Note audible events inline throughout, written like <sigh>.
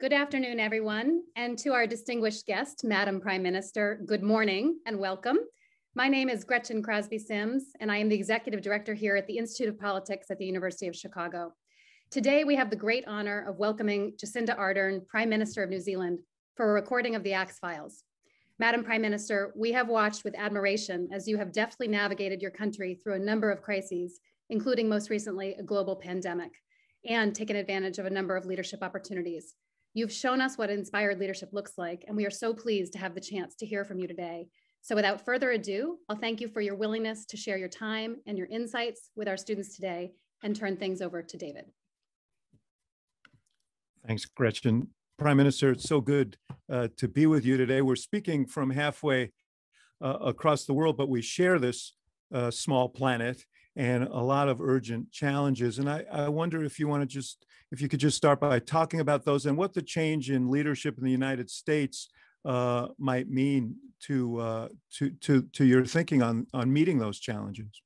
Good afternoon, everyone. And to our distinguished guest, Madam Prime Minister, good morning and welcome. My name is Gretchen Crosby Sims, and I am the Executive Director here at the Institute of Politics at the University of Chicago. Today, we have the great honor of welcoming Jacinda Ardern, Prime Minister of New Zealand, for a recording of the Axe Files. Madam Prime Minister, we have watched with admiration as you have deftly navigated your country through a number of crises, including most recently a global pandemic, and taken advantage of a number of leadership opportunities. You've shown us what inspired leadership looks like, and we are so pleased to have the chance to hear from you today. So without further ado, I'll thank you for your willingness to share your time and your insights with our students today and turn things over to David. Thanks, Gretchen. Prime Minister, it's so good uh, to be with you today. We're speaking from halfway uh, across the world, but we share this uh, small planet and a lot of urgent challenges. And I, I wonder if you want to just, if you could just start by talking about those and what the change in leadership in the United States uh, might mean to, uh, to, to, to your thinking on, on meeting those challenges.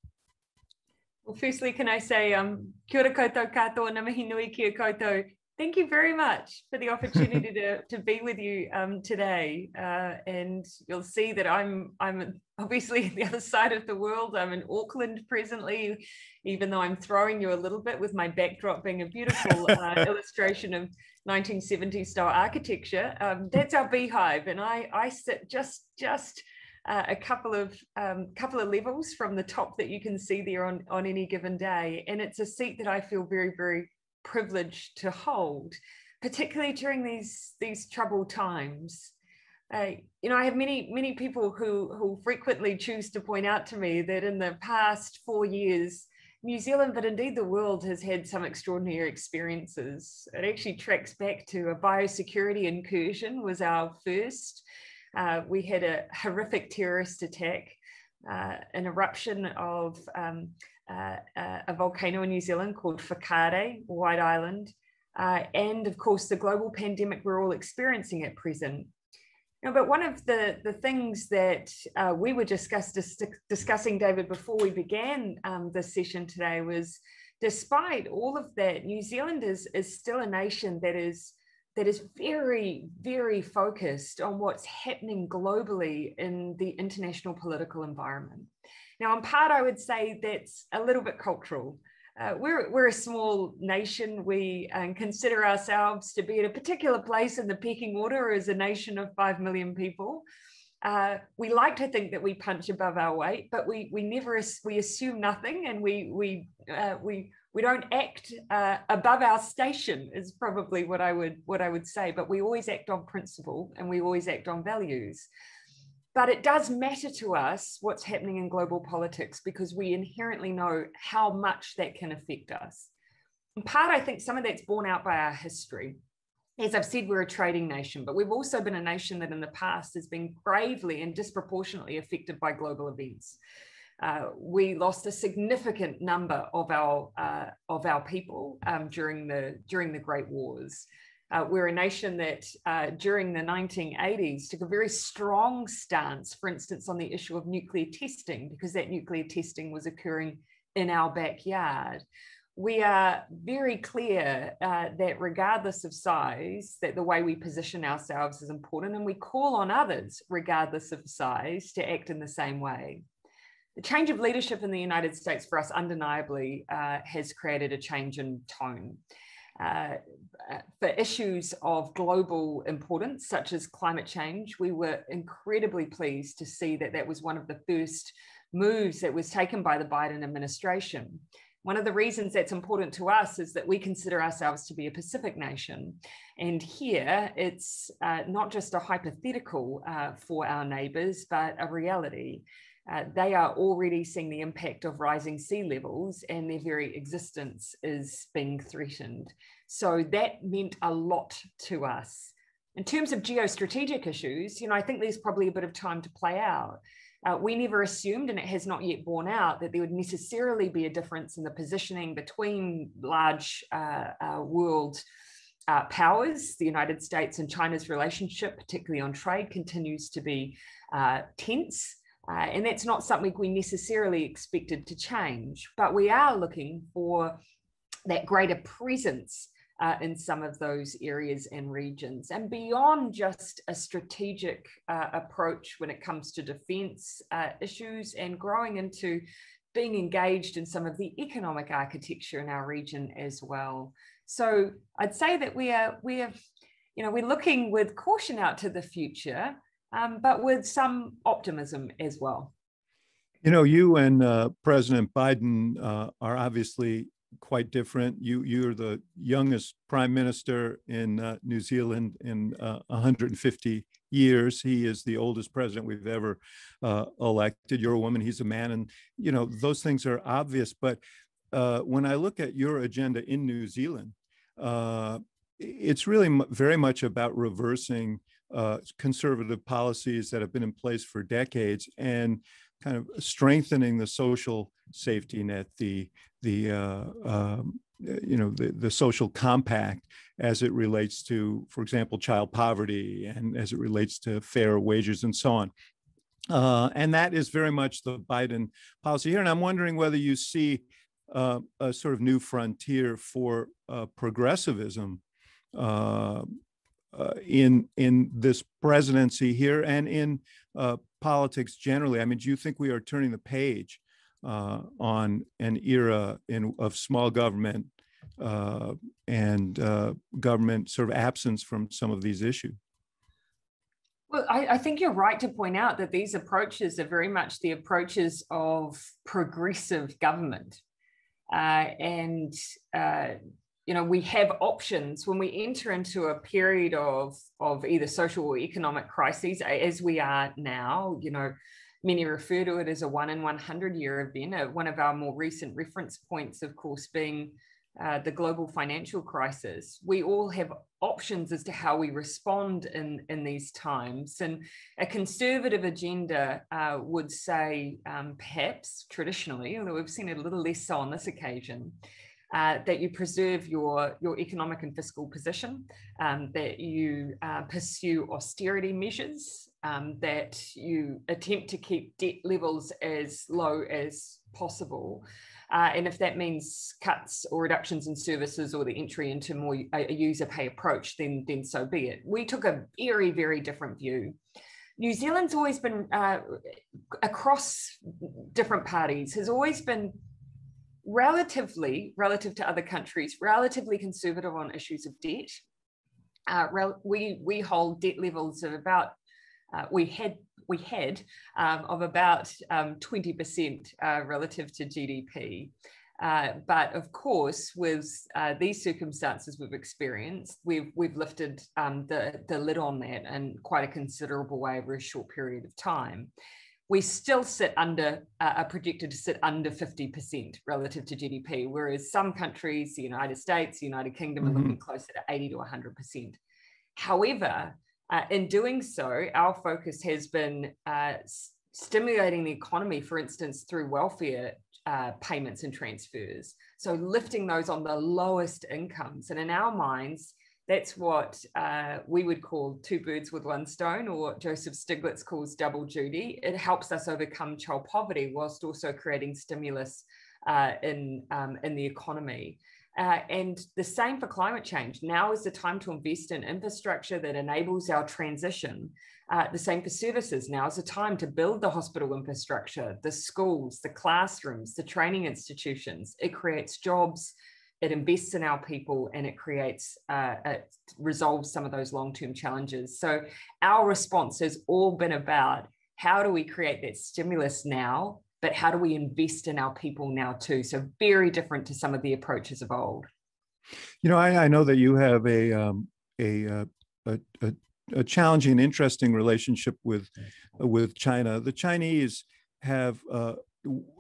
Well, firstly, can I say, um, kia ora koutou katoa, ngā mihi nui kia koutou. Thank you very much for the opportunity to, <laughs> to be with you um, today. Uh, and you'll see that I'm I'm obviously <laughs> the other side of the world. I'm in Auckland presently, even though I'm throwing you a little bit with my backdrop being a beautiful <laughs> uh, illustration of 1970s style architecture. Um, that's our beehive, and I I sit just just. Uh, a couple of um, couple of levels from the top that you can see there on on any given day, and it's a seat that I feel very very privileged to hold, particularly during these these troubled times. Uh, you know, I have many many people who who frequently choose to point out to me that in the past four years, New Zealand, but indeed the world, has had some extraordinary experiences. It actually tracks back to a biosecurity incursion was our first. Uh, we had a horrific terrorist attack, uh, an eruption of um, uh, uh, a volcano in New Zealand called Whakaari, White Island, uh, and of course the global pandemic we're all experiencing at present. Know, but one of the, the things that uh, we were discuss, dis discussing, David, before we began um, this session today was despite all of that, New Zealand is, is still a nation that is that is very, very focused on what's happening globally in the international political environment. Now, in part, I would say that's a little bit cultural. Uh, we're, we're a small nation. We um, consider ourselves to be at a particular place in the pecking order as a nation of 5 million people. Uh, we like to think that we punch above our weight, but we, we never, we assume nothing and we, we, uh, we, we don't act uh, above our station is probably what I would, what I would say, but we always act on principle and we always act on values. But it does matter to us what's happening in global politics because we inherently know how much that can affect us. In part, I think some of that's borne out by our history. As I've said, we're a trading nation, but we've also been a nation that in the past has been gravely and disproportionately affected by global events. Uh, we lost a significant number of our uh, of our people um, during the during the Great Wars. Uh, we're a nation that uh, during the 1980s took a very strong stance, for instance, on the issue of nuclear testing, because that nuclear testing was occurring in our backyard. We are very clear uh, that regardless of size, that the way we position ourselves is important, and we call on others, regardless of size, to act in the same way. The change of leadership in the United States for us undeniably uh, has created a change in tone. Uh, for issues of global importance, such as climate change, we were incredibly pleased to see that that was one of the first moves that was taken by the Biden administration. One of the reasons that's important to us is that we consider ourselves to be a Pacific nation. And here it's uh, not just a hypothetical uh, for our neighbors, but a reality. Uh, they are already seeing the impact of rising sea levels and their very existence is being threatened. So that meant a lot to us. In terms of geostrategic issues, you know, I think there's probably a bit of time to play out. Uh, we never assumed, and it has not yet borne out, that there would necessarily be a difference in the positioning between large uh, uh, world uh, powers. The United States and China's relationship, particularly on trade, continues to be uh, tense. Uh, and that's not something we necessarily expected to change, but we are looking for that greater presence uh, in some of those areas and regions. And beyond just a strategic uh, approach when it comes to defense uh, issues and growing into being engaged in some of the economic architecture in our region as well. So I'd say that we are we have, you know, we're looking with caution out to the future, um, but with some optimism as well. You know, you and uh, President Biden uh, are obviously quite different. You you're the youngest prime minister in uh, New Zealand in 150 uh, years. He is the oldest president we've ever uh, elected. You're a woman. He's a man, and you know those things are obvious. But uh, when I look at your agenda in New Zealand, it's really very much about reversing uh, conservative policies that have been in place for decades and kind of strengthening the social safety net, the the uh, um, you know the, the social compact as it relates to, for example, child poverty and as it relates to fair wages and so on. Uh, and that is very much the Biden policy here. And I'm wondering whether you see uh, a sort of new frontier for uh, progressivism uh, uh, in in this presidency here and in uh, politics generally. I mean, do you think we are turning the page on an era in of small government uh, and uh, government sort of absence from some of these issues. Well, I, I, think you're right to point out that these approaches are very much the approaches of progressive government. Uh, and, uh, you know, we have options when we enter into a period of, of either social or economic crises, as we are now, you know, many refer to it as a one in 100 year event. Uh, one of our more recent reference points, of course, being uh, the global financial crisis, we all have options as to how we respond in, in these times. And a conservative agenda uh, would say, um, perhaps traditionally, although we've seen it a little less so on this occasion, uh, that you preserve your, your economic and fiscal position, um, that you uh, pursue austerity measures, um, that you attempt to keep debt levels as low as possible. Uh, and if that means cuts or reductions in services or the entry into more a, user pay approach, then, then so be it. We took a very, very different view. New Zealand's always been, uh, across different parties, has always been relatively, relative to other countries, relatively conservative on issues of debt. Uh, we, we hold debt levels of about, uh, we had we had um, of about um, 20% uh, relative to GDP. Uh, but of course, with uh, these circumstances we've experienced, we've we've lifted um, the the lid on that in quite a considerable way over a short period of time. We still sit under uh, are projected to sit under 50% relative to GDP, whereas some countries, the United States, the United Kingdom, mm-hmm. are looking closer to 80 to 100%. However, uh, in doing so, our focus has been uh, stimulating the economy, for instance, through welfare uh, payments and transfers. So lifting those on the lowest incomes. And in our minds, that's what uh, we would call two birds with one stone, or what Joseph Stiglitz calls double duty. It helps us overcome child poverty whilst also creating stimulus uh, in, um, in the economy. Uh, and the same for climate change. Now is the time to invest in infrastructure that enables our transition. Uh, the same for services. Now is the time to build the hospital infrastructure, the schools, the classrooms, the training institutions. It creates jobs, it invests in our people, and it creates, uh, it resolves some of those long term challenges. So our response has all been about how do we create that stimulus now but how do we invest in our people now too? So very different to some of the approaches of old. You know, I, I know that you have a um, a, uh, a, a a challenging, interesting relationship with with China. The Chinese have uh,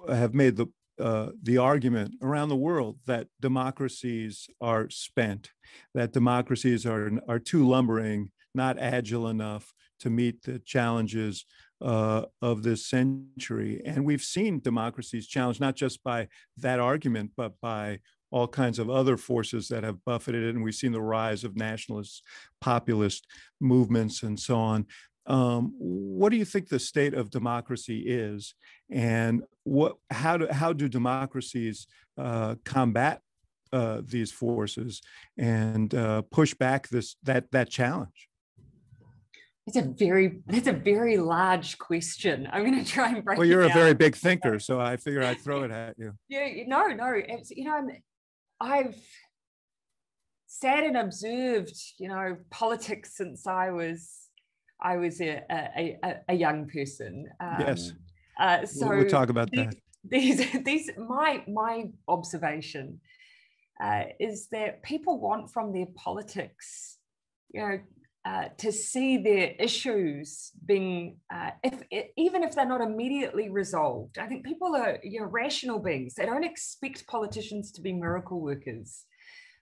have made the uh, the argument around the world that democracies are spent, that democracies are are too lumbering, not agile enough to meet the challenges uh, of this century. And we've seen democracies challenged not just by that argument, but by all kinds of other forces that have buffeted it. And we've seen the rise of nationalist, populist movements and so on. Um, what do you think the state of democracy is, and what how do how do democracies uh, combat uh, these forces and uh, push back this that that challenge? It's a very that's a very large question. I'm going to try and break. It up. Well, you're a very big <laughs> thinker, so I figure I'd throw it at you. <laughs> Yeah, no, no. It's, you know, I've sat and observed, you know, politics since I was I was a a, a, a young person. Um, yes. Uh, so we'll, we'll talk about these, that. These <laughs> these my my observation uh, is that people want from their politics, you know, uh, to see their issues being, uh, if, even if they're not immediately resolved. I think people are you know, rational beings. They don't expect politicians to be miracle workers,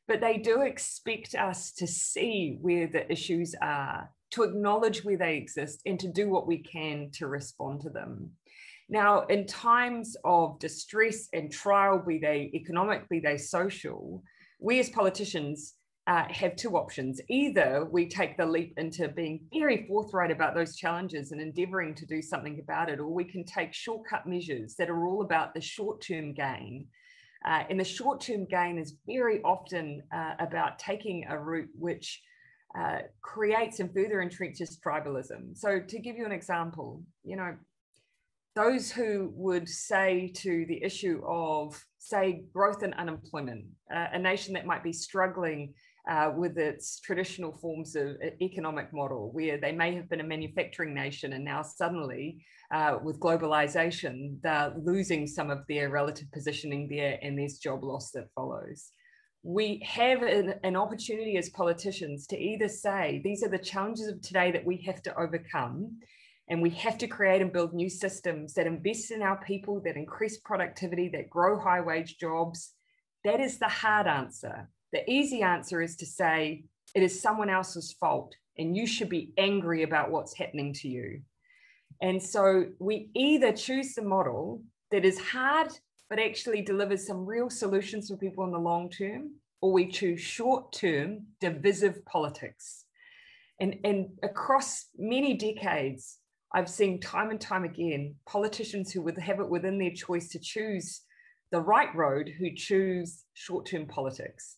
but they do expect us to see where the issues are, to acknowledge where they exist, and to do what we can to respond to them. Now, in times of distress and trial, be they economic, be they social, we as politicians uh, have two options. Either we take the leap into being very forthright about those challenges and endeavoring to do something about it, or we can take shortcut measures that are all about the short term gain. Uh, and the short term gain is very often uh, about taking a route which uh, creates and further entrenches tribalism. So, to give you an example, you know, those who would say to the issue of, say, growth and unemployment, uh, a nation that might be struggling uh, with its traditional forms of economic model, where they may have been a manufacturing nation and now suddenly, uh, with globalization, they're losing some of their relative positioning there and there's job loss that follows. We have an, an opportunity as politicians to either say, these are the challenges of today that we have to overcome, and we have to create and build new systems that invest in our people, that increase productivity, that grow high wage jobs. That is the hard answer. The easy answer is to say it is someone else's fault and you should be angry about what's happening to you. And so we either choose the model that is hard, but actually delivers some real solutions for people in the long term, or we choose short term, divisive politics. And, and across many decades, I've seen time and time again politicians who would have it within their choice to choose the right road who choose short term politics.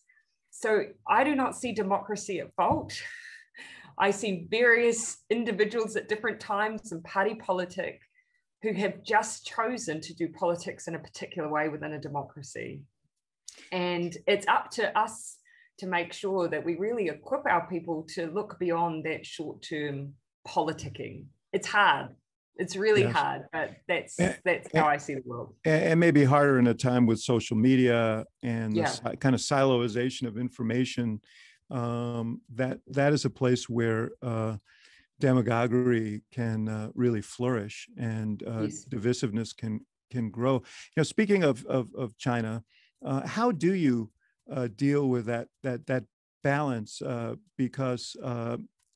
So I do not see democracy at fault. <laughs> I see various individuals at different times in party politic who have just chosen to do politics in a particular way within a democracy. And it's up to us to make sure that we really equip our people to look beyond that short term politicking it's hard. It's really yes. hard, but that's and, that's how I see the world. And maybe harder in a time with social media and yeah. the kind of siloization of information. Um, that that is a place where uh, demagoguery can uh, really flourish and uh, yes. divisiveness can can grow. You know, speaking of of, of China, uh, how do you uh, deal with that that that balance? Uh, because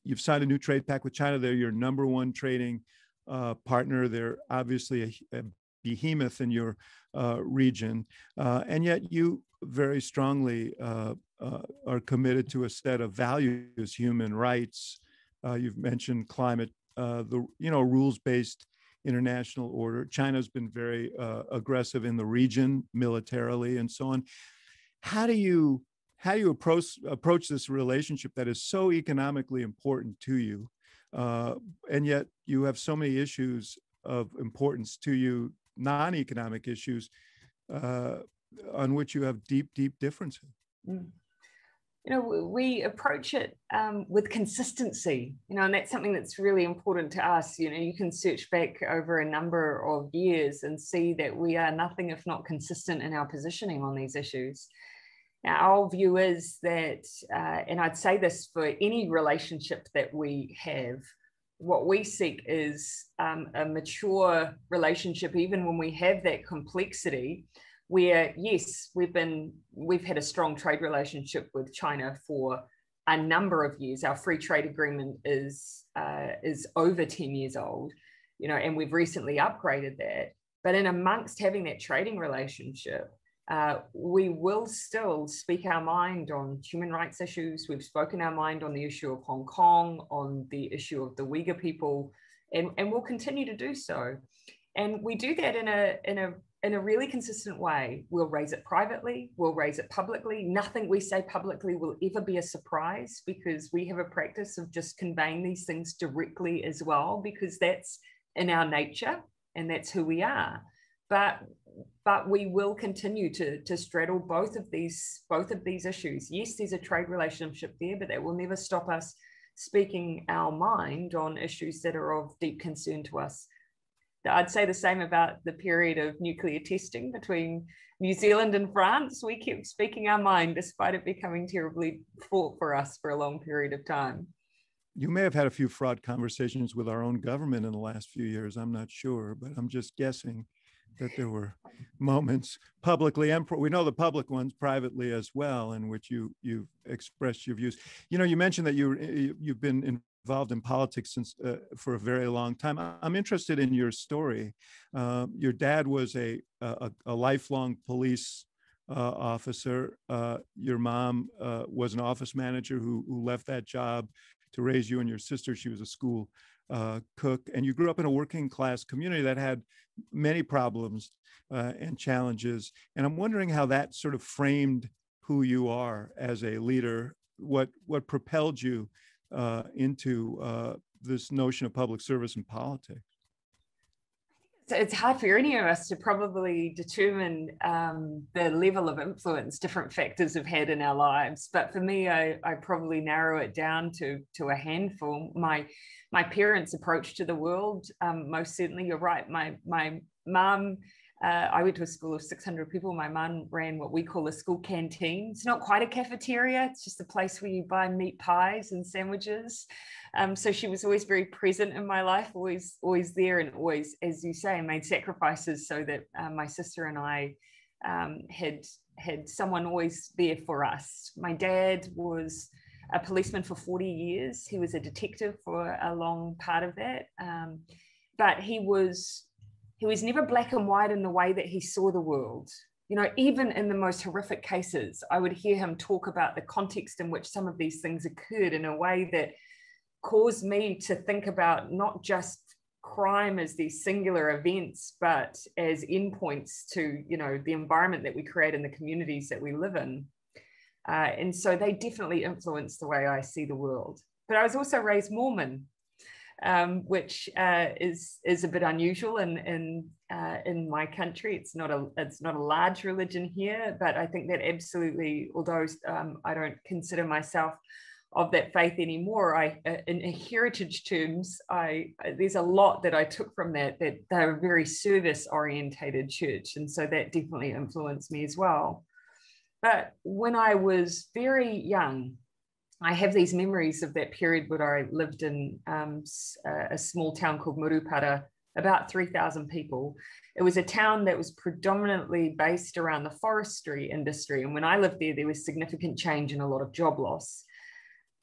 you've signed a new trade pact with China. They're your number one trading uh, partner. They're obviously a, a behemoth in your uh, region, uh, and yet you very strongly uh, uh, are committed to a set of values, human rights. Uh, you've mentioned climate, the you know rules-based international order. China's been very aggressive in the region militarily and so on. How do you how do you approach approach this relationship that is so economically important to you uh, and yet you have so many issues of importance to you non-economic issues uh, on which you have deep deep differences mm. You know we approach it um, with consistency you know and that's something that's really important to us you know you can search back over a number of years and see that we are nothing if not consistent in our positioning on these issues now, our view is that, uh, and I'd say this for any relationship that we have, what we seek is um, a mature relationship, even when we have that complexity. Where yes, we've been we've had a strong trade relationship with China for a number of years. Our free trade agreement is uh, is over ten years old, you know, and we've recently upgraded that. But in amongst having that trading relationship, uh, we will still speak our mind on human rights issues. We've spoken our mind on the issue of Hong Kong, on the issue of the Uyghur people, and, and we'll continue to do so. And we do that in a, in a in a really consistent way. We'll raise it privately, we'll raise it publicly. Nothing we say publicly will ever be a surprise because we have a practice of just conveying these things directly as well, because that's in our nature and that's who we are. But but we will continue to, to straddle both of these both of these issues. Yes, there's a trade relationship there, but that will never stop us speaking our mind on issues that are of deep concern to us I'd say the same about the period of nuclear testing between New Zealand and France. We kept speaking our mind despite it becoming terribly fraught for us for a long period of time. You may have had a few fraught conversations with our own government in the last few years. I'm not sure, but I'm just guessing that there were <laughs> moments publicly and we know the public ones privately as well in which you you expressed your views you know you mentioned that you you've been involved in politics since uh, for a very long time. I'm interested in your story. Uh, your dad was a, a, a lifelong police uh, officer. Uh, your mom uh, was an office manager who, who left that job to raise you and your sister. She was a school cook, and you grew up in a working class community that had many problems and challenges. And I'm wondering how that sort of framed who you are as a leader. What what propelled you uh, into uh, this notion of public service and politics? it's hard for any of us to probably determine um, the level of influence different factors have had in our lives. But for me, I, I, probably narrow it down to to a handful. My my parents' approach to the world, um, most certainly, you're right. My my mum uh, I went to a school of 600 people. My mum ran what we call a school canteen. It's not quite a cafeteria, it's just a place where you buy meat pies and sandwiches. Um, so she was always very present in my life, always, always there, and always, as you say, made sacrifices so that uh, my sister and I um, had had someone always there for us. My dad was a policeman for 40 years. He was a detective for a long part of that. Um, but he was he was never black and white in the way that he saw the world. You know, even in the most horrific cases, I would hear him talk about the context in which some of these things occurred in a way that caused me to think about not just crime as these singular events, but as endpoints to, you know, the environment that we create in the communities that we live in. Uh, and so they definitely influence the way I see the world. But I was also raised Mormon, um, which uh, is is a bit unusual in in uh, in my country. It's not a it's not a large religion here, but I think that absolutely, although um, I don't consider myself of that faith anymore, I uh, in, heritage terms, I there's a lot that I took from that that they're a very service orientated church, and so that definitely influenced me as well. But when I was very young, I have these memories of that period where I lived in um, a small town called Murupara, about 3,000 people. It was a town that was predominantly based around the forestry industry. And when I lived there, there was significant change and a lot of job loss.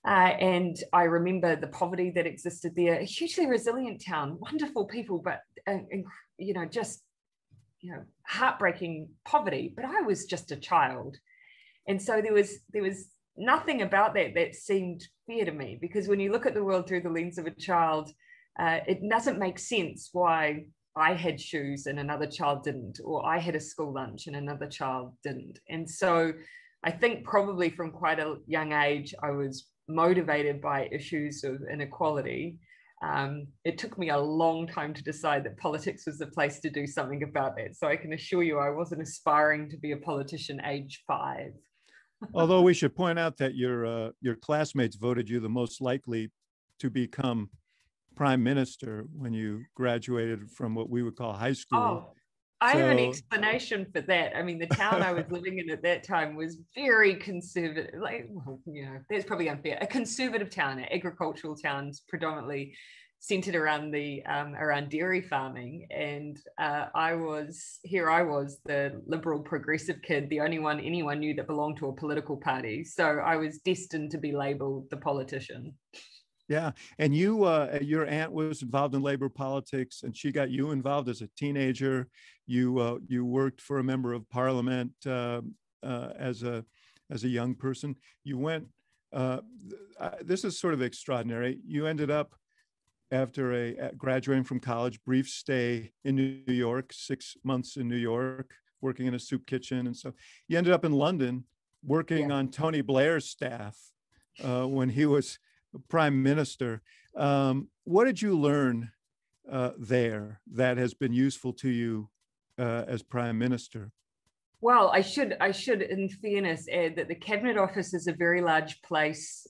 Uh, and I remember the poverty that existed there, a hugely resilient town, wonderful people, but, uh, you know, just, you know, heartbreaking poverty. But I was just a child. And so there was, there was nothing about that that seemed fair to me because when you look at the world through the lens of a child, uh, it doesn't make sense why I had shoes and another child didn't, or I had a school lunch and another child didn't. And so I think probably from quite a young age, I was motivated by issues of inequality. Um, it took me a long time to decide that politics was the place to do something about that. So I can assure you, I wasn't aspiring to be a politician age five. Although we should point out that your uh, your classmates voted you the most likely to become prime minister when you graduated from what we would call high school. Oh, I so... have an explanation for that. I mean, the town I was <laughs> living in at that time was very conservative. Like, well, you know, that's probably unfair. A conservative town, an agricultural towns predominantly centered around the um, around dairy farming. And uh, i was here i was the liberal progressive kid the only one anyone knew that belonged to a political party. So i was destined to be labeled the politician. Yeah. And you uh, your aunt was involved in labor politics and she got you involved as a teenager. You uh, you worked for a member of parliament uh, uh, as a as a young person. You went uh, this is sort of extraordinary. You ended up after a graduating from college, brief stay in New York, six months in New York, working in a soup kitchen and stuff. You ended up in London working yeah. on Tony Blair's staff uh, when he was prime minister. Um, what did you learn uh, there that has been useful to you uh, as prime minister? Well, I should I should, in fairness, add that the cabinet office is a very large place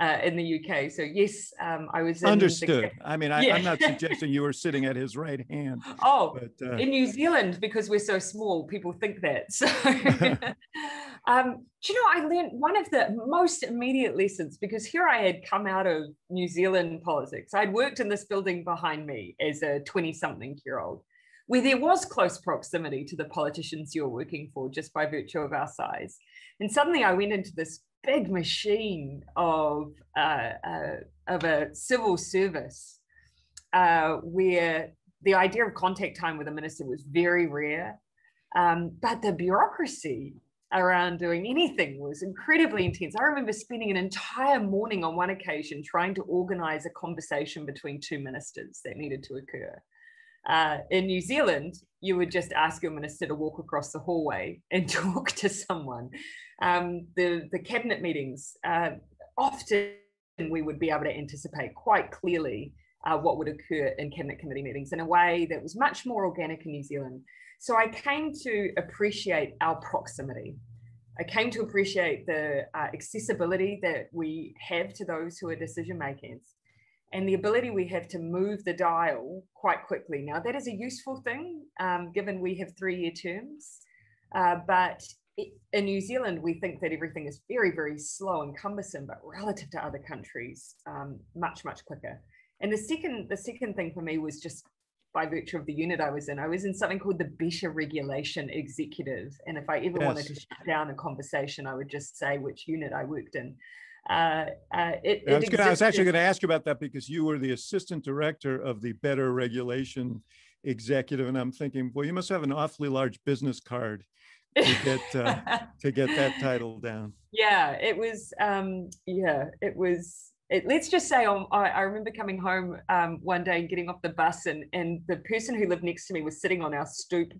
uh, in the UK. So yes, um, I was understood. I mean, I, am not <laughs> suggesting you were sitting at his right hand. Oh, but, uh... in New Zealand, because we're so small, people think that. So, <laughs> <laughs> um, do you know, I learned one of the most immediate lessons because here I had come out of New Zealand politics. I'd worked in this building behind me as a 20-something year old where there was close proximity to the politicians you're working for just by virtue of our size. And suddenly I went into this big machine of uh, uh, of a civil service uh, where the idea of contact time with a minister was very rare, um, but the bureaucracy around doing anything was incredibly intense. I remember spending an entire morning on one occasion trying to organize a conversation between two ministers that needed to occur. Uh, in New Zealand, you would just ask your minister to walk across the hallway and <laughs> talk to someone. Um, the, the cabinet meetings, uh, often we would be able to anticipate quite clearly uh, what would occur in cabinet committee meetings in a way that was much more organic in New Zealand. So I came to appreciate our proximity. I came to appreciate the uh, accessibility that we have to those who are decision makers and the ability we have to move the dial quite quickly. Now, that is a useful thing um, given we have three year terms. Uh, but in New Zealand, we think that everything is very, very slow and cumbersome, but relative to other countries, um, much, much quicker. And the second, the second thing for me was just by virtue of the unit I was in, I was in something called the Better Regulation Executive. And if I ever yes. wanted to shut down a conversation, I would just say which unit I worked in. Uh, uh, it, I, was gonna, I was actually going to ask you about that because you were the assistant director of the Better Regulation Executive, and I'm thinking, well, you must have an awfully large business card to get uh, to <laughs> get that title down. Yeah, it was. Um, yeah, it was. It, let's just say um, I, I, remember coming home um, one day and getting off the bus, and and the person who lived next to me was sitting on our stoop,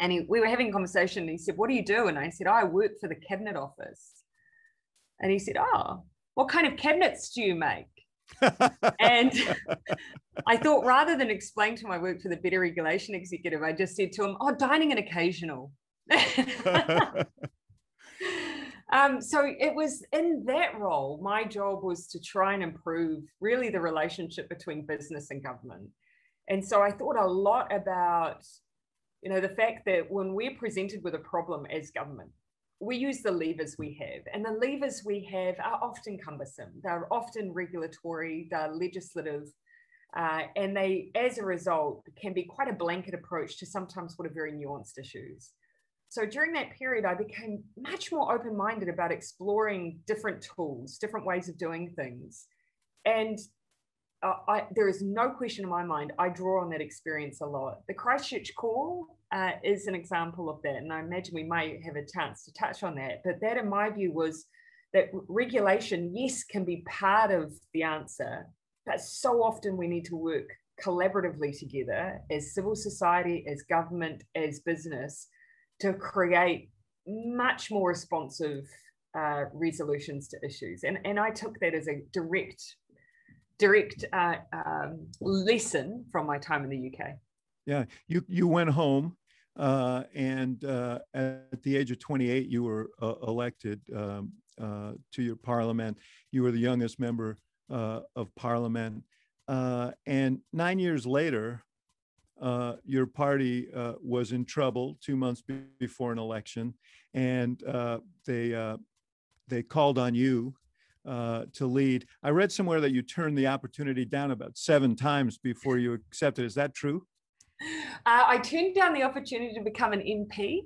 and he, we were having a conversation. And he said, "What do you do?" And I said, oh, "I work for the cabinet office." And he said, "Oh, what kind of cabinets do you make?" <laughs> and <laughs> I thought rather than explain to him I work for the Better Regulation Executive, I just said to him, "Oh, dining and occasional." <laughs> um, so it was in that role, my job was to try and improve really the relationship between business and government. And so I thought a lot about, you know, the fact that when we're presented with a problem as government, we use the levers we have, and the levers we have are often cumbersome. They're often regulatory, they're legislative, uh, and they, as a result, can be quite a blanket approach to sometimes what are very nuanced issues. So during that period, I became much more open minded about exploring different tools, different ways of doing things. And uh, I, there is no question in my mind, I draw on that experience a lot. The Christchurch call uh, is an example of that. And I imagine we might have a chance to touch on that. But that, in my view, was that regulation, yes, can be part of the answer, but so often we need to work collaboratively together as civil society, as government, as business to create much more responsive uh, resolutions to issues. And, and I took that as a direct, direct uh, um, lesson from my time in the UK. Yeah, you, you went home uh, and uh, at the age of 28, you were uh, elected um, uh, to your parliament. You were the youngest member uh, of parliament. Uh, and nine years later, your party was in trouble two months be- before an election, and they they called on you uh, to lead. I read somewhere that you turned the opportunity down about seven times before you accepted. Is that true? <laughs> Uh, I turned down the opportunity to become an MP.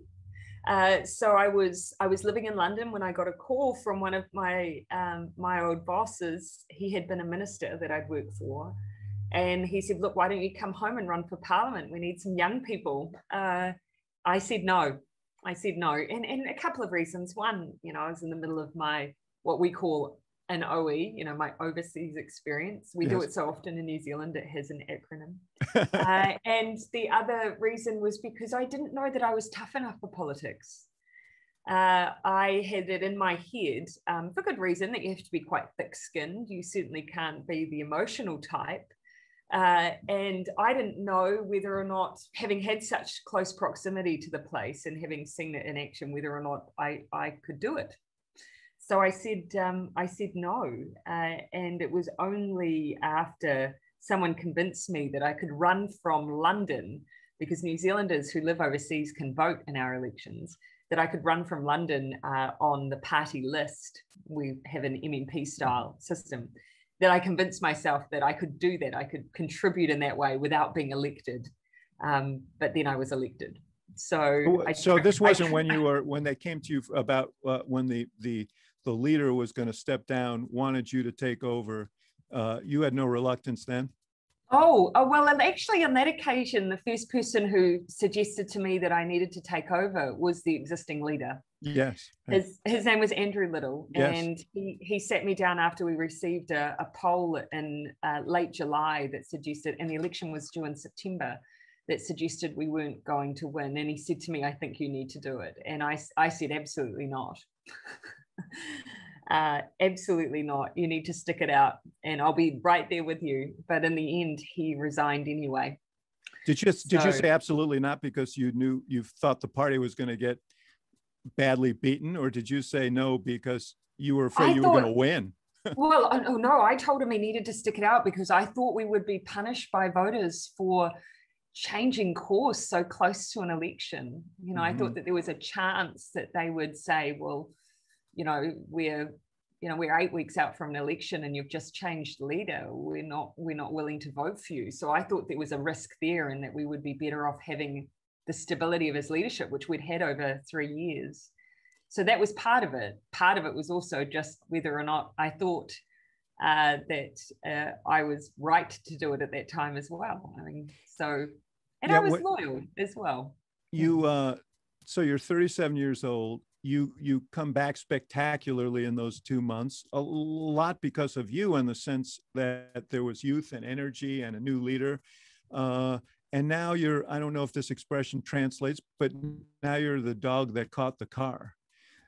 Uh, so I was I was living in London when I got a call from one of my um, my old bosses. He had been a minister that I'd worked for, and he said, "Look, why don't you come home and run for Parliament? We need some young people." Uh, I said no. I said no, and and a couple of reasons. One, you know, I was in the middle of my what we call an OE, you know, my overseas experience. We yes. do it so often in New Zealand, it has an acronym. <laughs> uh, and the other reason was because I didn't know that I was tough enough for politics. Uh, I had it in my head um, for good reason that you have to be quite thick skinned. You certainly can't be the emotional type. Uh, and I didn't know whether or not, having had such close proximity to the place and having seen it in action, whether or not I, I could do it so I said, um, I said no. Uh, and it was only after someone convinced me that I could run from London, because New Zealanders who live overseas can vote in our elections, that I could run from London uh, on the party list. We have an MMP style system. That I convinced myself that I could do that. I could contribute in that way without being elected. Um, but then I was elected. So, so this wasn't when you <laughs> were when they came to you about uh, when the the the leader was going to step down, wanted you to take over. Uh, you had no reluctance then? Oh, oh, well, actually, on that occasion, the first person who suggested to me that I needed to take over was the existing leader. Yes. His, his name was Andrew Little. Yes. And he, he sat me down after we received a, a poll in uh, late July that suggested, and the election was due in September, that suggested we weren't going to win. And he said to me, I think you need to do it. And I, I said, absolutely not. <laughs> uh, absolutely not. You need to stick it out, and I'll be right there with you. But in the end, he resigned anyway. Did you did you say absolutely not because you knew you thought the party was going to get badly beaten, or did you say no because you were afraid I you thought, were going to win? <laughs> well, oh no, I told him he needed to stick it out because I thought we would be punished by voters for changing course so close to an election. You know, mm-hmm. I thought mm-hmm. that there was a chance that they would say, well, you know, we're you know we're eight weeks out from an election and you've just changed leader we're not we're not willing to vote for you. So i thought there was a risk there and that we would be better off having the stability of his leadership which we'd had over three years. So that was part of it. Part of it was also just whether or not i thought uh, that uh, i was right to do it at that time as well. I mean so and yeah, i was what, loyal as well. You uh so you're 37 years old you you come back spectacularly in those two months a lot because of you in the sense that there was youth and energy and a new leader uh, and now you're i don't know if this expression translates but now you're the dog that caught the car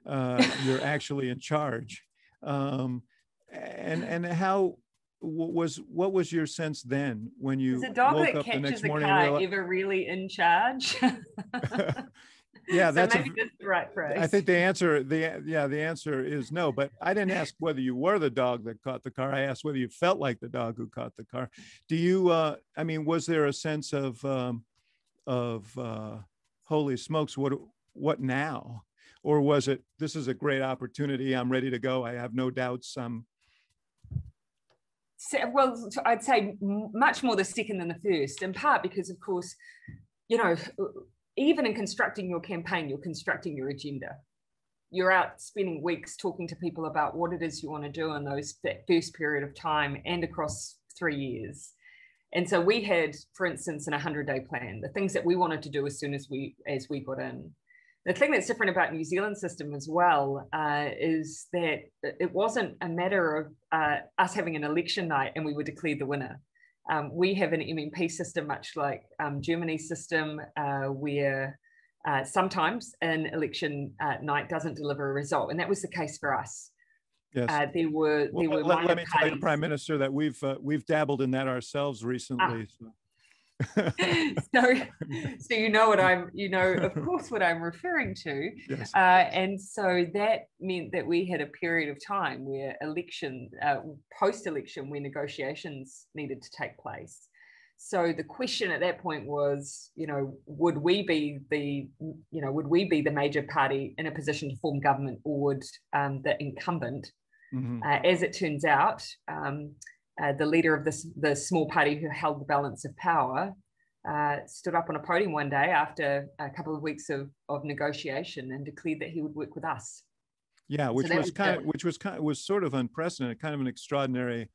uh, <laughs> you're actually in charge um, and and how was what was your sense then when you Is a dog woke that up catches the next morning? A car realized, ever really in charge? <laughs> <laughs> yeah, so that's maybe a, the right. I think the answer, the yeah, the answer is no. But I didn't <laughs> ask whether you were the dog that caught the car. I asked whether you felt like the dog who caught the car. Do you? Uh, I mean, was there a sense of um, of uh, holy smokes? What what now? Or was it this is a great opportunity? I'm ready to go. I have no doubts. I'm well, I'd say much more the second than the first, in part because, of course, you know, even in constructing your campaign, you're constructing your agenda. You're out spending weeks talking to people about what it is you want to do in those that first period of time and across three years. And so we had, for instance, an 100-day plan, the things that we wanted to do as soon as we as we got in. The thing that's different about New Zealand system as well uh, is that it wasn't a matter of uh, us having an election night and we were declared the winner. Um, we have an MMP system, much like um, Germany's system, uh, where uh, sometimes an election uh, night doesn't deliver a result, and that was the case for us. Yes, uh, there were there well, were. Let, let me tell you, Prime Minister, that we've uh, we've dabbled in that ourselves recently. Ah. So. <laughs> so <laughs> so you know what i'm you know of course what i'm referring to yes. uh, and so that meant that we had a period of time where election uh, post election where negotiations needed to take place so the question at that point was you know would we be the you know would we be the major party in a position to form government or would um, the incumbent mm-hmm. uh, as it turns out um, uh, the leader of this the small party who held the balance of power, uh, stood up on a podium one day after a couple of weeks of, of negotiation and declared that he would work with us. Yeah, which so was, was, kind of, which was kind of, was sort of unprecedented, kind of an extraordinary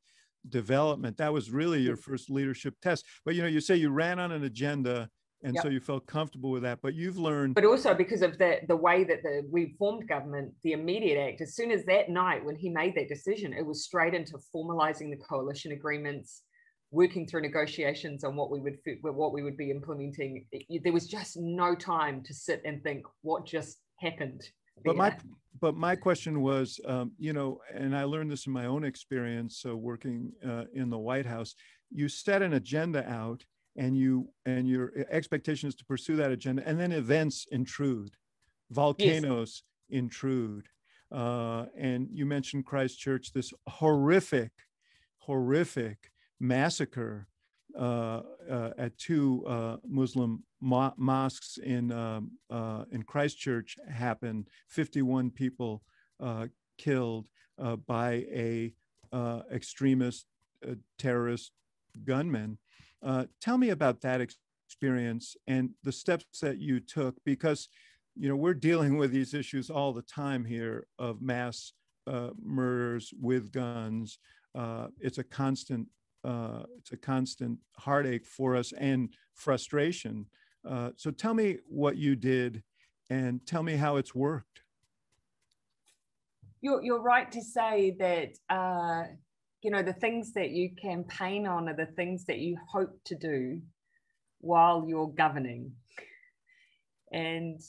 development. That was really your first leadership test. But you know, you say you ran on an agenda and Yep. so you felt comfortable with that. But you've learned. but also because of the the way that the we formed government, the immediate act, as soon as that night when he made that decision, it was straight into formalizing the coalition agreements, working through negotiations on what we would what we would be implementing. There was just no time to sit and think what just happened. But my but my question was, um, you know, and I learned this in my own experience uh, working uh, in the White House. You set an agenda out, and you and your expectation is to pursue that agenda, and then events intrude, volcanoes intrude, uh, and you mentioned Christchurch, this horrific, horrific massacre uh, uh, at two uh, Muslim mo- mosques in um, uh, in Christchurch happened. Fifty-one people uh, killed uh, by a uh, extremist uh, terrorist gunman. Uh, tell me about that ex- experience and the steps that you took, because you know we're dealing with these issues all the time here of mass uh, murders with guns. Uh, it's a constant uh, it's a constant heartache for us and frustration. Uh, so tell me what you did and tell me how it's worked. you're you're right to say that you know the things that you campaign on are the things that you hope to do while you're governing. And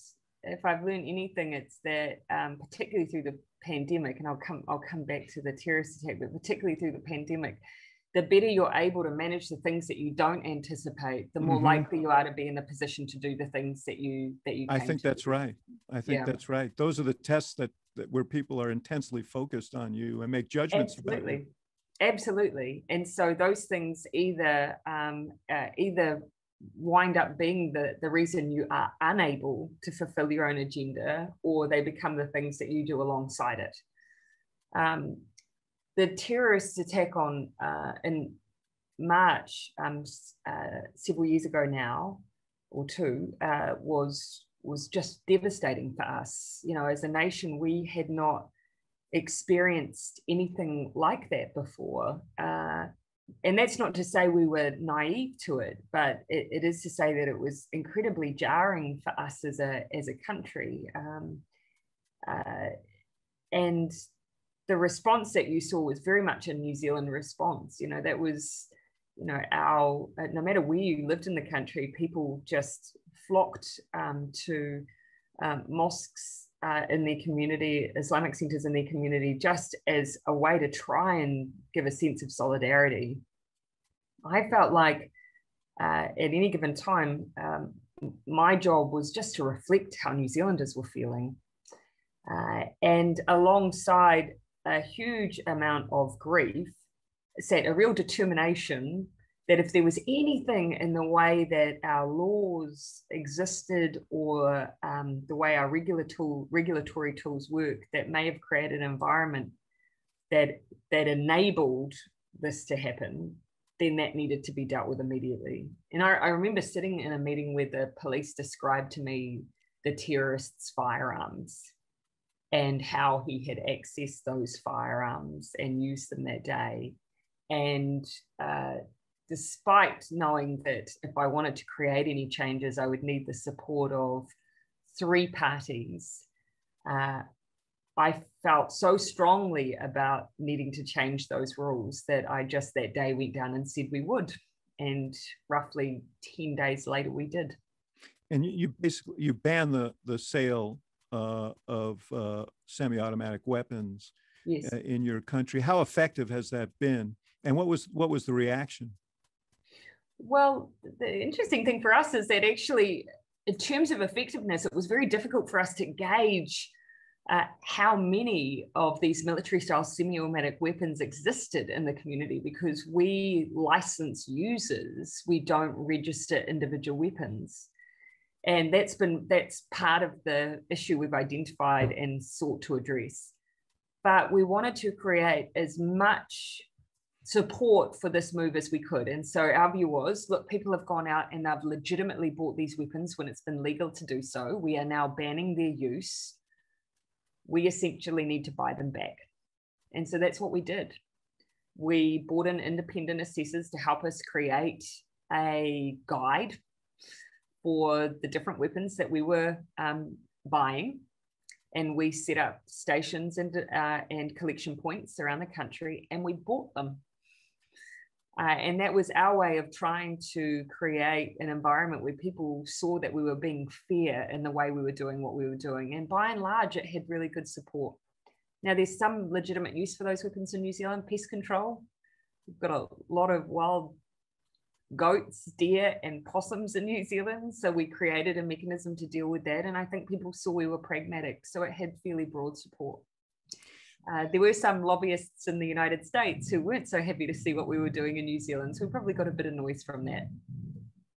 if I've learned anything, it's that um, particularly through the pandemic, and I'll come I'll come back to the terrorist attack, but particularly through the pandemic, the better you're able to manage the things that you don't anticipate, the more Mhm. likely you are to be in a position to do the things that you that you. I think to that's right. I think Yeah. that's right. Those are the tests that, that where people are intensely focused on you and make judgments absolutely absolutely. And so those things either um, uh, either wind up being the, the reason you are unable to fulfill your own agenda or they become the things that you do alongside it. Um, the terrorist attack on uh, in march um, uh, several years ago now or two uh, was was just devastating for us. You know as a nation we had not experienced anything like that before. Uh, and that's not to say we were naive to it, but it, it is to say that it was incredibly jarring for us as a as a country. Um, uh, and the response that you saw was very much a New Zealand response. You know, that was, you know, our uh, no matter where you lived in the country, people just flocked um, to um, mosques uh, in their community, Islamic centers in their community, just as a way to try and give a sense of solidarity. I felt like uh, at any given time, um, my job was just to reflect how New Zealanders were feeling. Uh, and alongside a huge amount of grief, sat a real determination that if there was anything in the way that our laws existed or um, the way our regulatory regulatory tools work that may have created an environment that that enabled this to happen, then that needed to be dealt with immediately. And I, I remember sitting in a meeting where the police described to me the terrorists' firearms and how he had accessed those firearms and used them that day. And uh, despite knowing that if I wanted to create any changes, I would need the support of three parties, uh, I felt so strongly about needing to change those rules that I just that day went down and said we would. And roughly 10 days later, we did. And you, basically you ban the the sale uh, of uh, semi-automatic weapons Yes. uh, in your country. How effective has that been? And what was what was the reaction? Well, the interesting thing for us is that actually, in terms of effectiveness, it was very difficult for us to gauge uh, how many of these military style semi automatic weapons existed in the community because we license users, we don't register individual weapons. And that's been that's part of the issue we've identified and sought to address. But we wanted to create as much support for this move as we could. And so our view was look, people have gone out and they've legitimately bought these weapons when it's been legal to do so. We are now banning their use. We essentially need to buy them back. And so that's what we did. We brought in independent assessors to help us create a guide for the different weapons that we were um, buying. And we set up stations and, uh, and collection points around the country and we bought them. Uh, and that was our way of trying to create an environment where people saw that we were being fair in the way we were doing what we were doing. And by and large, it had really good support. Now, there's some legitimate use for those weapons in New Zealand, pest control. We've got a lot of wild goats, deer, and possums in New Zealand. So we created a mechanism to deal with that. And I think people saw we were pragmatic. So it had fairly broad support. Uh, there were some lobbyists in the United States who weren't so happy to see what we were doing in New Zealand. So we probably got a bit of noise from that.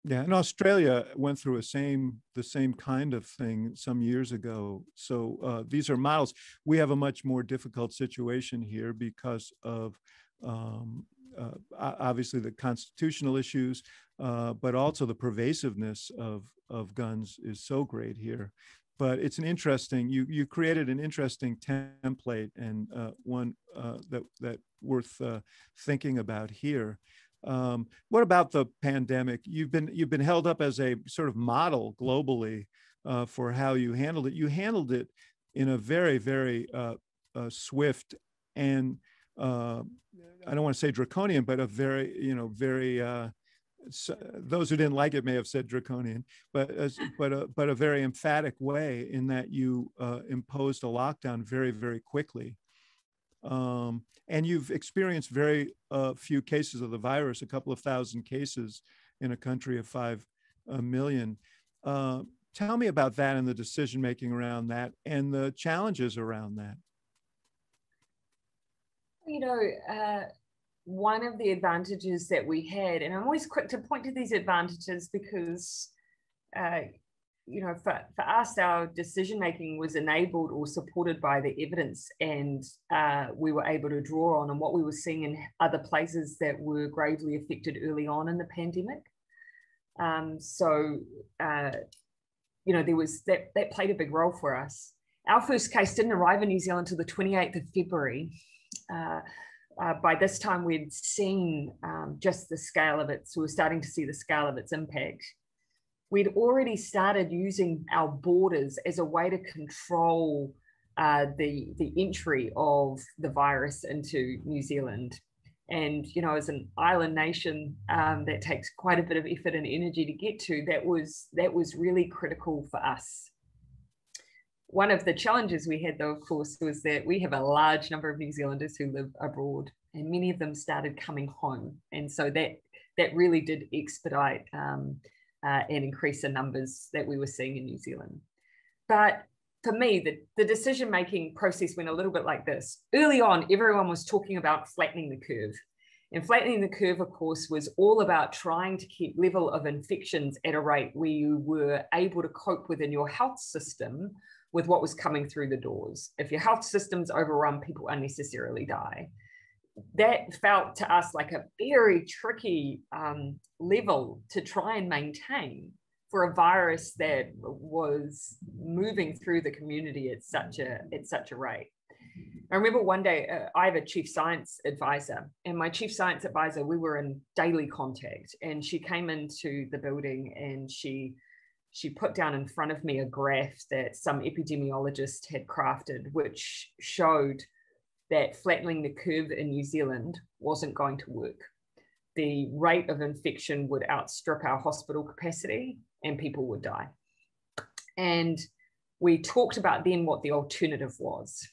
Yeah, and Australia went through a same the same kind of thing some years ago. So uh, these are models. We have a much more difficult situation here because of um, uh, obviously the constitutional issues, uh, but also the pervasiveness of of guns is so great here. But it's an interesting. You you created an interesting template and uh, one uh, that that worth uh, thinking about here. Um, what about the pandemic? You've been you've been held up as a sort of model globally uh, for how you handled it. You handled it in a very very uh, uh, swift and I don't want to say draconian, but a very you know very so those who didn't like it may have said draconian, but but a, but a very emphatic way in that you uh, imposed a lockdown very very quickly. Um, and you've experienced very uh, few cases of the virus, a couple of thousand cases in a country of five uh. Uh, tell me about that and the decision making around that and the challenges around that. You know, uh, one of the advantages that we had, and I'm always quick to point to these advantages because uh, you know, for, for us, our decision making was enabled or supported by the evidence, and uh, we were able to draw on and what we were seeing in other places that were gravely affected early on in the pandemic. Um, so, uh, you know, there was that that played a big role for us. Our first case didn't arrive in New Zealand until the 28th of February. Uh, by this time, we'd seen um, just the scale of it, so we're starting to see the scale of its impact we'd already started using our borders as a way to control uh, the the entry of the virus into New Zealand. And you know, as an island nation um, that takes quite a bit of effort and energy to get to, that was that was really critical for us. One of the challenges we had, though, of course, was that we have a large number of New Zealanders who live abroad, and many of them started coming home, and so that that really did expedite um, uh, and increase the numbers that we were seeing in New Zealand. But for me, the, the decision making process went a little bit like this. Early on, everyone was talking about flattening the curve. And flattening the curve, of course, was all about trying to keep level of infections at a rate where you were able to cope within your health system with what was coming through the doors. If your health system's overrun, people unnecessarily die that felt to us like a very tricky um, level to try and maintain for a virus that was moving through the community at such a at such a rate. I remember one day uh, I have a chief science advisor, and my chief science advisor we were in daily contact, and she came into the building and she she put down in front of me a graph that some epidemiologist had crafted, which showed that flattening the curve in New Zealand wasn't going to work. The rate of infection would outstrip our hospital capacity and people would die. And we talked about then what the alternative was.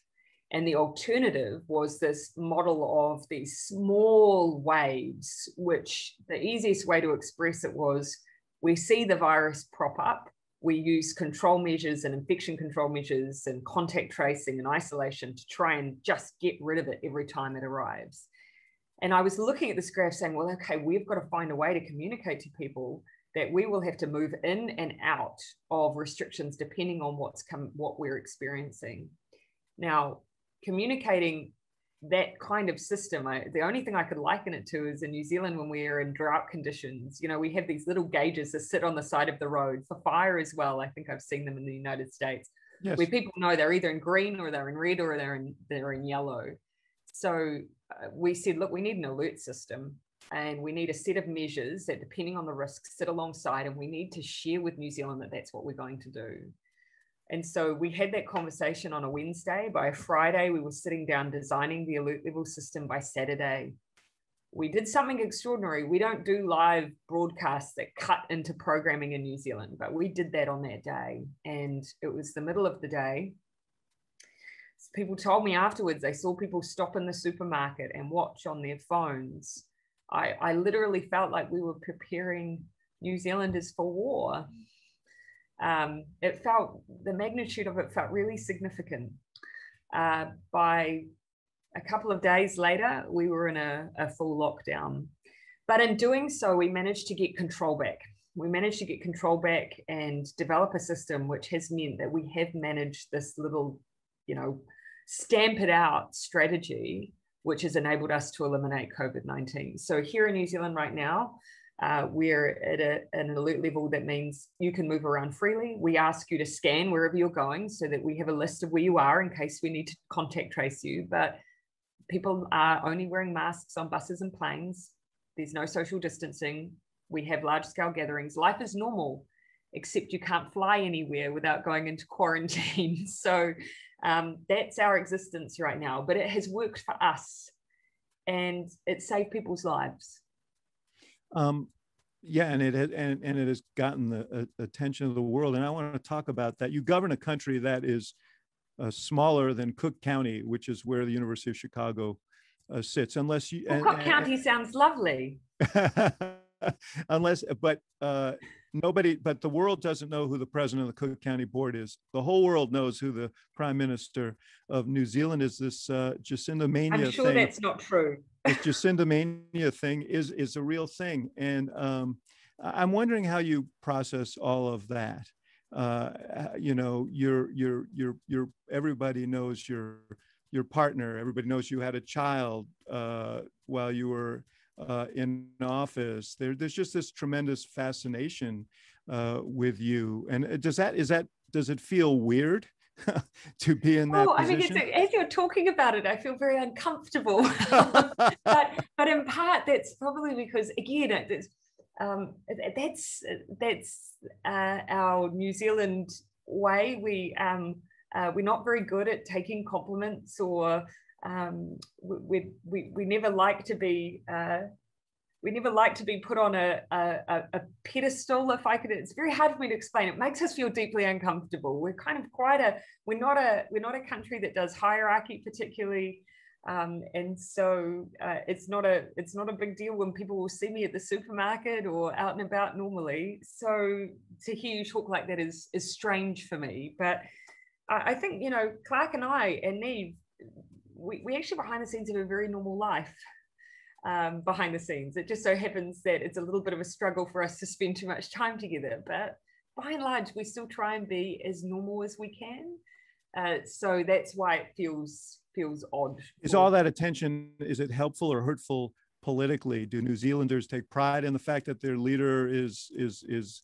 And the alternative was this model of these small waves, which the easiest way to express it was we see the virus prop up we use control measures and infection control measures and contact tracing and isolation to try and just get rid of it every time it arrives. And I was looking at this graph saying, well, okay, we've got to find a way to communicate to people that we will have to move in and out of restrictions depending on what's come what we're experiencing. Now, communicating that kind of system. I, the only thing I could liken it to is in New Zealand when we are in drought conditions. You know, we have these little gauges that sit on the side of the road for fire as well. I think I've seen them in the United States, yes. where people know they're either in green or they're in red or they're in they're in yellow. So uh, we said, look, we need an alert system. and we need a set of measures that, depending on the risks, sit alongside, and we need to share with New Zealand that that's what we're going to do. And so we had that conversation on a Wednesday. By Friday, we were sitting down designing the alert level system by Saturday. We did something extraordinary. We don't do live broadcasts that cut into programming in New Zealand, but we did that on that day. And it was the middle of the day. People told me afterwards they saw people stop in the supermarket and watch on their phones I, I literally felt like we were preparing New Zealanders for war. Um, it felt, the magnitude of it felt really significant. Uh, by a couple of days later, we were in a, a full lockdown. But in doing so, we managed to get control back. We managed to get control back and develop a system which has meant that we have managed this little, you know, stamp it out strategy which has enabled us to eliminate COVID 19. So here in New Zealand right now, uh, we're at a, an alert level that means you can move around freely. We ask you to scan wherever you're going so that we have a list of where you are in case we need to contact trace you. But people are only wearing masks on buses and planes. There's no social distancing. We have large scale gatherings. Life is normal, except you can't fly anywhere without going into quarantine. <laughs> So um, that's our existence right now, but it has worked for us and it saved people's lives. Um, yeah, and it has, and, and it has gotten the uh, attention of the world. And I want to talk about that. You govern a country that is uh, smaller than Cook County, which is where the University of Chicago uh, sits. Unless you, well, and, Cook County and, sounds lovely. <laughs> unless, but uh, nobody, but the world doesn't know who the president of the Cook County Board is. The whole world knows who the prime minister of New Zealand is. This uh, Jacinda Mania I'm sure thing. that's not true. This Jacinda Mania thing is is a real thing, and um, I'm wondering how you process all of that. Uh, you know, your your your your everybody knows your your partner. Everybody knows you had a child uh, while you were uh, in office. There, there's just this tremendous fascination uh, with you. And uh, does that is that does it feel weird? <laughs> to be in that oh, position? I mean, as you're talking about it, I feel very uncomfortable. <laughs> <laughs> but, but in part, that's probably because, again, it's, um, that's that's uh, our New Zealand way. We um, uh, we're not very good at taking compliments or um, we, we, we never like to be uh, we never like to be put on a, a, a, pedestal if i could it's very hard for me to explain. It makes us feel deeply uncomfortable. We're kind of quite a we're not a we're not a country that does hierarchy particularly um, and so uh, it's not a it's not a big deal when people will see me at the supermarket or out and about normally. So to hear you talk like that is is strange for me. But I, I think you know Clarke and i and neve we, we actually behind the scenes have a very normal life um, behind the scenes. It just so happens that it's a little bit of a struggle for us to spend too much time together, but by and large, we still try and be as normal as we can. Uh, so that's why it feels feels odd. Is all that attention is it helpful or hurtful politically? Do New Zealanders take pride in the fact that their leader is is is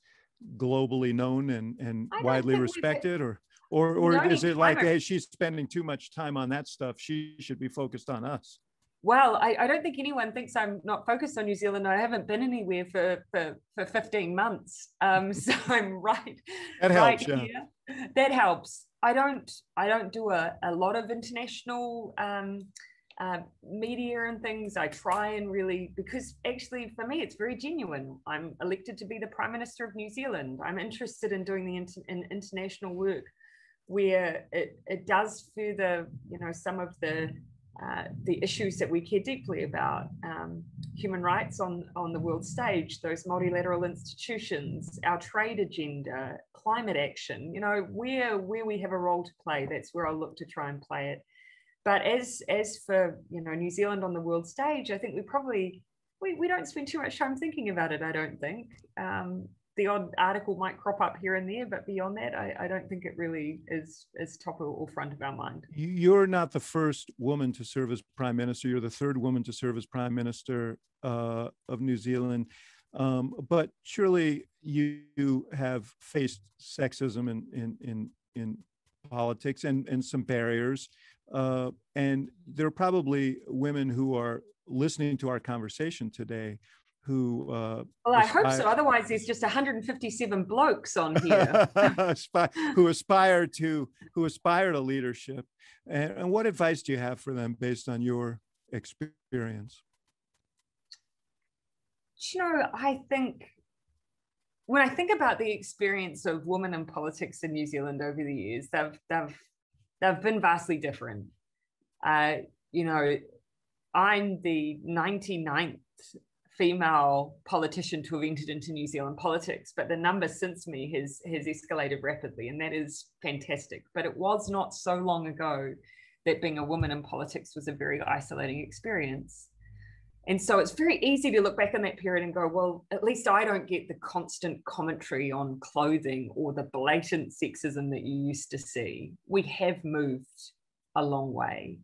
globally known and and widely respected, or or or is it like hey she's spending too much time on that stuff she should be focused on us well I, I, don't think anyone thinks i'm not focused on new zealand i haven't been anywhere for for, for 15 months um <laughs> so i'm right that right helps yeah. Here. that helps i don't i don't do a, a lot of international um uh, media and things. I try and really, because actually for me, it's very genuine. I'm elected to be the Prime Minister of New Zealand. I'm interested in doing the inter- in international work where it, it does further, you know, some of the uh, the issues that we care deeply about, um, human rights on, on the world stage, those multilateral institutions, our trade agenda, climate action, you know, where, where we have a role to play, that's where I'll look to try and play it. But as, as for, you know, New Zealand on the world stage, I think we probably, we, we don't spend too much time thinking about it, I don't think. Um, the odd article might crop up here and there, but beyond that, I, I don't think it really is is top or front of our mind. You're not the first woman to serve as prime minister. You're the third woman to serve as prime minister uh, of New Zealand. Um, but surely you, you, have faced sexism in in in, in politics and and some barriers. Uh, and there are probably women who are listening to our conversation today who uh, well i aspire, hope so. Otherwise there's just 157 blokes on <laughs> here. <laughs> Who aspire to who aspire to leadership. And, and, what advice do you have for them based on your experience? You know i think when i think about the experience of women in politics in new zealand over the years they've they've they've been vastly different. Uh, you know i'm the 99th female politician to have entered into New Zealand politics, but the number since me has has escalated rapidly, and that is fantastic. But it was not so long ago that being a woman in politics was a very isolating experience. And so it's very easy to look back on that period and go, well, at least I don't get the constant commentary on clothing or the blatant sexism that you used to see. We have moved a long way.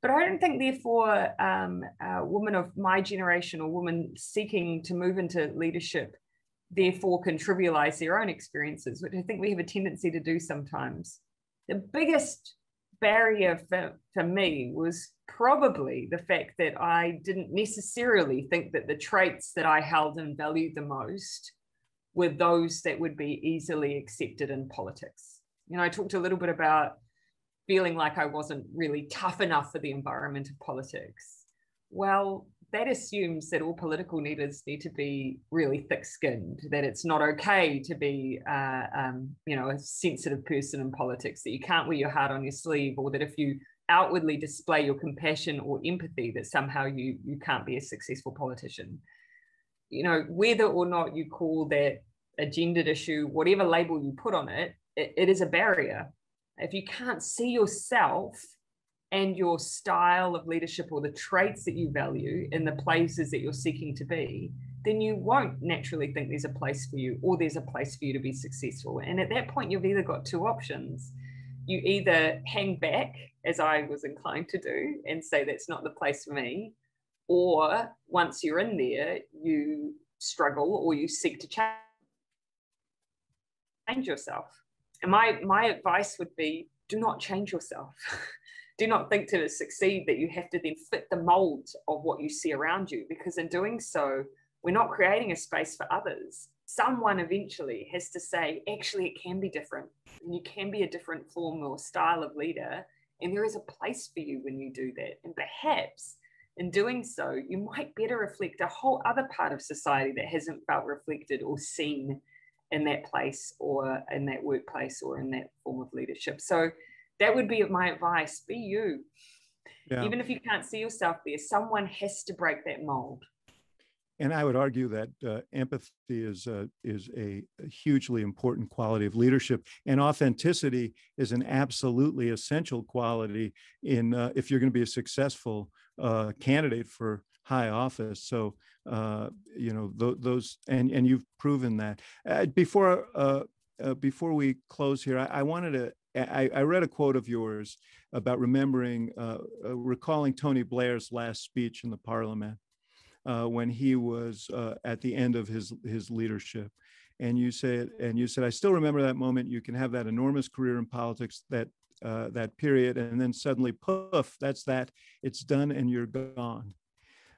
But I don't think, therefore, um, a woman of my generation or women seeking to move into leadership, therefore, can trivialize their own experiences, which I think we have a tendency to do sometimes. The biggest barrier for, for me was probably the fact that I didn't necessarily think that the traits that I held and valued the most were those that would be easily accepted in politics. You know, I talked a little bit about feeling like I wasn't really tough enough for the environment of politics. Well, that assumes that all political leaders need to be really thick-skinned. That it's not okay to be, uh, um, you know, a sensitive person in politics. That you can't wear your heart on your sleeve, or that if you outwardly display your compassion or empathy, that somehow you you can't be a successful politician. You know, whether or not you call that a gendered issue, whatever label you put on it, it, it is a barrier if you can't see yourself and your style of leadership or the traits that you value in the places that you're seeking to be, then you won't naturally think there's a place for you or there's a place for you to be successful. And at that point, you've either got two options. You either hang back, as I was inclined to do, and say that's not the place for me, or once you're in there, you struggle or you seek to change yourself. And my, my advice would be do not change yourself. <laughs> do not think to succeed that you have to then fit the mold of what you see around you, because in doing so, we're not creating a space for others. Someone eventually has to say, actually, it can be different. And you can be a different form or style of leader. And there is a place for you when you do that. And perhaps in doing so, you might better reflect a whole other part of society that hasn't felt reflected or seen in that place or in that workplace or in that form of leadership. So that would be my advice be you. Yeah. Even if you can't see yourself there, someone has to break that mold. And I would argue that uh, empathy is uh, is a, a, hugely important quality of leadership, and authenticity is an absolutely essential quality in uh, if you're going to be a successful uh, candidate for high office. So uh, you know th- those, and and you've proven that. Uh, before uh, uh, before we close here, I, I wanted to. I, I, read a quote of yours about remembering, uh, uh, recalling Tony Blair's last speech in the Parliament when he was at the end of his his leadership, and you said, and you said, I still remember that moment. You can have that enormous career in politics, that uh, that period, and then suddenly, poof, that's that. It's done, and you're gone.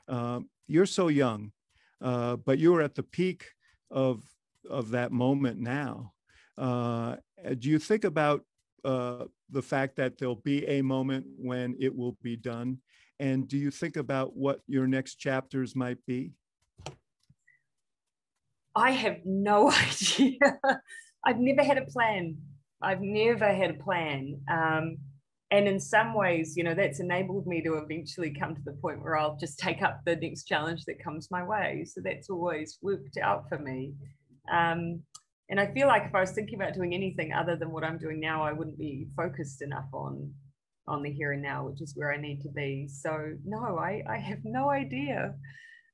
Um, you're so young, uh, but you're at the peak of of that moment now. Uh, do you think about uh, the fact that there'll be a moment when it will be done? And do you think about what your next chapters might be? I have no <laughs> idea. I've never had a plan. I've never had a plan. Um, and in some ways you know that's enabled me to eventually come to the point where i'll just take up the next challenge that comes my way. So that's always worked out for me. Um, and i feel like if i was thinking about doing anything other than what i'm doing now i wouldn't be focused enough on on the here and now which is where i need to be. So no i i have no idea.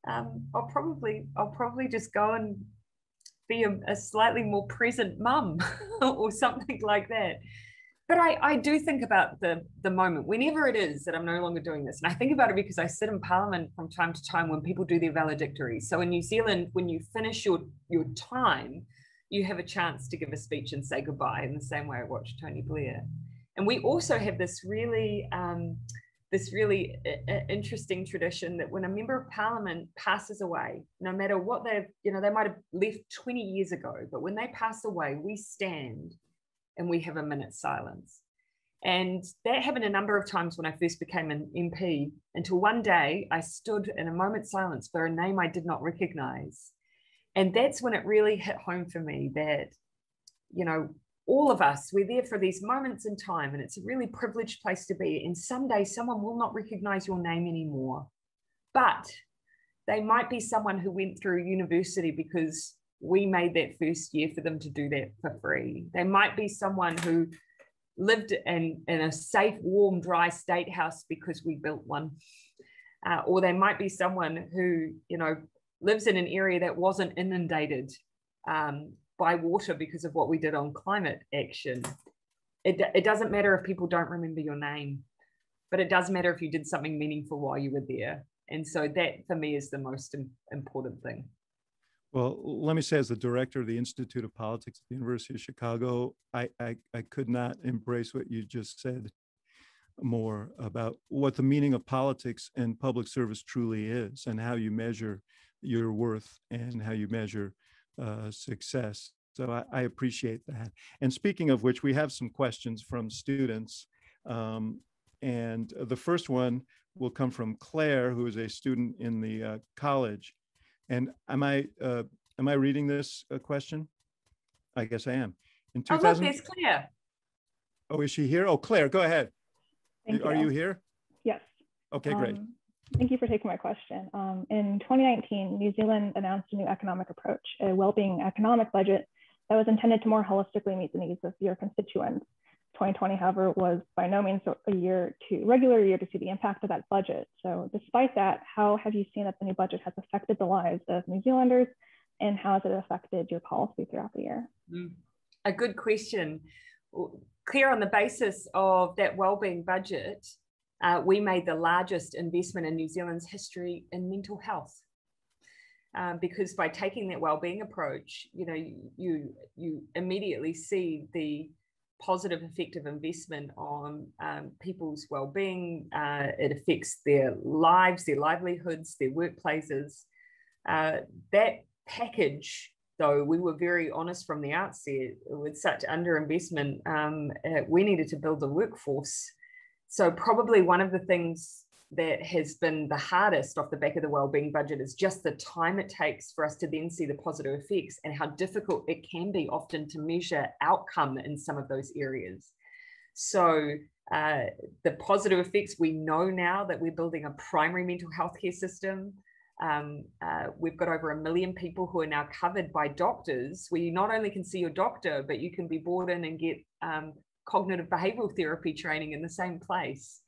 Um, i'll probably i'll probably just go and be a, a slightly more present mum <laughs> or something like that but I, I do think about the the moment whenever it is that I'm no longer doing this. And I think about it because I sit in parliament from time to time when people do their valedictory. So in New Zealand, when you finish your your time, you have a chance to give a speech and say goodbye in the same way I watched Tony Blair. And we also have this really um, this really uh, interesting tradition that when a member of parliament passes away, no matter what they've, you know, they might have left 20 years ago, but when they pass away, we stand and we have a minute's silence. And that happened a number of times when I first became an MP, until one day I stood in a moment's silence for a name I did not recognize. And that's when it really hit home for me that, you know, all of us, we're there for these moments in time, and it's a really privileged place to be. And someday someone will not recognize your name anymore. But they might be someone who went through university because we made that first year for them to do that for free. They might be someone who lived in, in a safe, warm, dry state house because we built one. Uh, or they might be someone who, you know, lives in an area that wasn't inundated um, by water because of what we did on climate action. It, it doesn't matter if people don't remember your name, but it does matter if you did something meaningful while you were there. And so that for me is the most important thing. Well, let me say, as the director of the Institute of Politics at the University of Chicago, I, I, I could not embrace what you just said more about what the meaning of politics and public service truly is and how you measure your worth and how you measure uh, success. So I, I, appreciate that. And speaking of which, we have some questions from students. Um, and the first one will come from Claire, who is a student in the uh, college. And am I uh, am I reading this uh, question? I guess I am. In 2000, oh, look, it's Claire. Oh, is she here? Oh, Claire, go ahead. Thank Are you. you here? Yes. Okay, great. Um, Thank you for taking my question. Um, in 2019, New Zealand announced a new economic approach, a well-being economic budget that was intended to more holistically meet the needs of your constituents. 2020, however, was by no means a year to regular year to see the impact of that budget. So despite that, how have you seen that the new budget has affected the lives of New Zealanders and how has it affected your policy throughout the year? Mm, a good question. Clear on the basis of that wellbeing budget, uh, we made the largest investment in New Zealand's history in mental health. Um, because by taking that well-being approach, you know, you you immediately see the positive effect of investment on um, people's well-being. Uh, it affects their lives, their livelihoods, their workplaces. Uh, that package, though, we were very honest from the outset. With such underinvestment, um, we needed to build a workforce so probably one of the things that has been the hardest off the back of the wellbeing budget is just the time it takes for us to then see the positive effects and how difficult it can be often to measure outcome in some of those areas. So uh, the positive effects we know now that we're building a primary mental health care system. Um, uh, we've got over a million people who are now covered by doctors where you not only can see your doctor, but you can be brought in and get um, cognitive behavioral therapy training in the same place.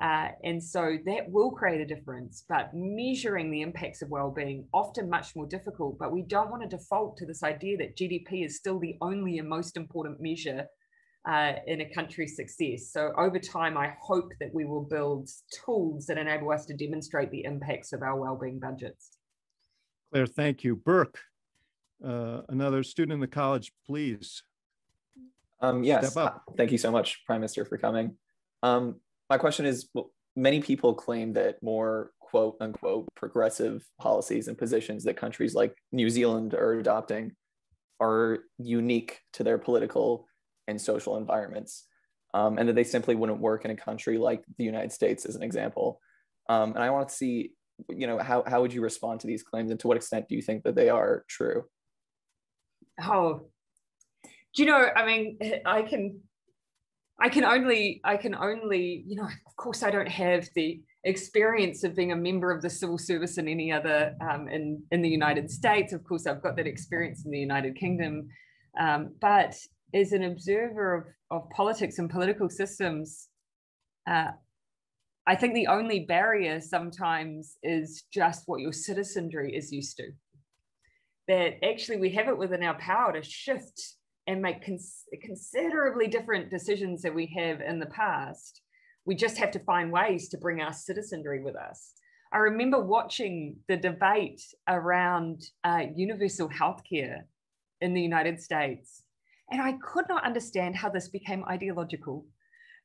Uh, and so that will create a difference, but measuring the impacts of well-being often much more difficult. But we don't want to default to this idea that GDP is still the only and most important measure uh, in a country's success. So over time, I hope that we will build tools that enable us to demonstrate the impacts of our well-being budgets. Claire, thank you. Burke, uh, another student in the college, please. Um, yes, thank you so much, Prime Minister, for coming. Um, my question is, many people claim that more quote unquote progressive policies and positions that countries like New Zealand are adopting are unique to their political and social environments, um, and that they simply wouldn't work in a country like the United States, as an example. Um, and I want to see, you know, how, how would you respond to these claims, and to what extent do you think that they are true? Oh, do you know i mean i can i can only i can only you know of course i don't have the experience of being a member of the civil service in any other um, in in the united states. Of course i've got that experience in the united kingdom. Um, but as an observer of, of politics and political systems uh, i think the only barrier sometimes is just what your citizenry is used to. That actually we have it within our power to shift and make cons- considerably different decisions that we have in the past. We just have to find ways to bring our citizenry with us. I remember watching the debate around uh, universal healthcare in the United States, and I could not understand how this became ideological.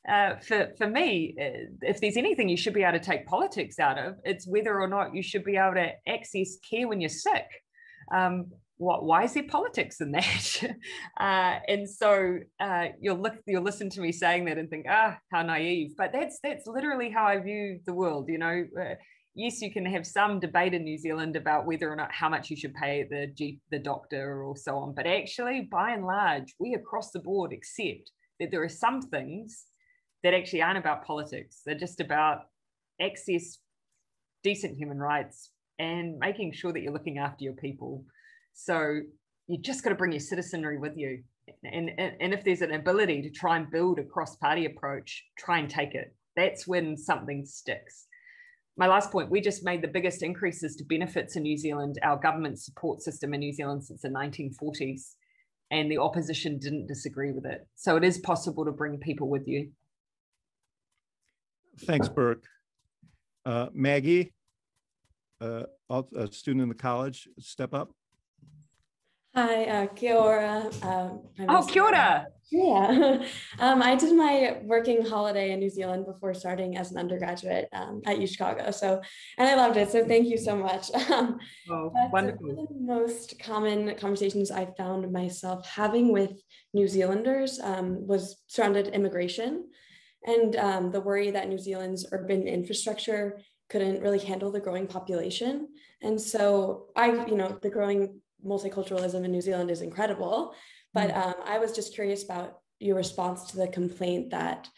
uh, for, for me, uh, if there's anything you should be able to take politics out of, it's whether or not you should be able to access care when you're sick. Um, what, why is there politics in that? <laughs> uh, and so uh, you'll look, you'll listen to me saying that and think, ah, how naive. But that's that's literally how I view the world. You know, uh, yes, you can have some debate in New Zealand about whether or not how much you should pay the the doctor or so on. But actually, by and large, we across the board accept that there are some things that actually aren't about politics. They're just about access, decent human rights, and making sure that you're looking after your people. So you just got to bring your citizenry with you. And, and, and if there's an ability to try and build a cross party approach, try and take it. That's when something sticks. My last point we just made the biggest increases to benefits in New Zealand, our government support system in New Zealand since the 1940s, and the opposition didn't disagree with it. So it is possible to bring people with you. Thanks, Burke. Uh, Maggie, uh, a student in the college, step up. Hi, uh, kia ora. Um, oh, kia ora. Yeah. <laughs> um, I did my working holiday in New Zealand before starting as an undergraduate um, at UChicago. So, and I loved it. So thank you so much. <laughs> Um, oh, wonderful. One of the most common conversations I found myself having with New Zealanders um, was surrounded immigration and um, the worry that New Zealand's urban infrastructure couldn't really handle the growing population. And so I, you know, the growing multiculturalism in New Zealand is incredible. But mm. um, I was just curious about your response to the complaint that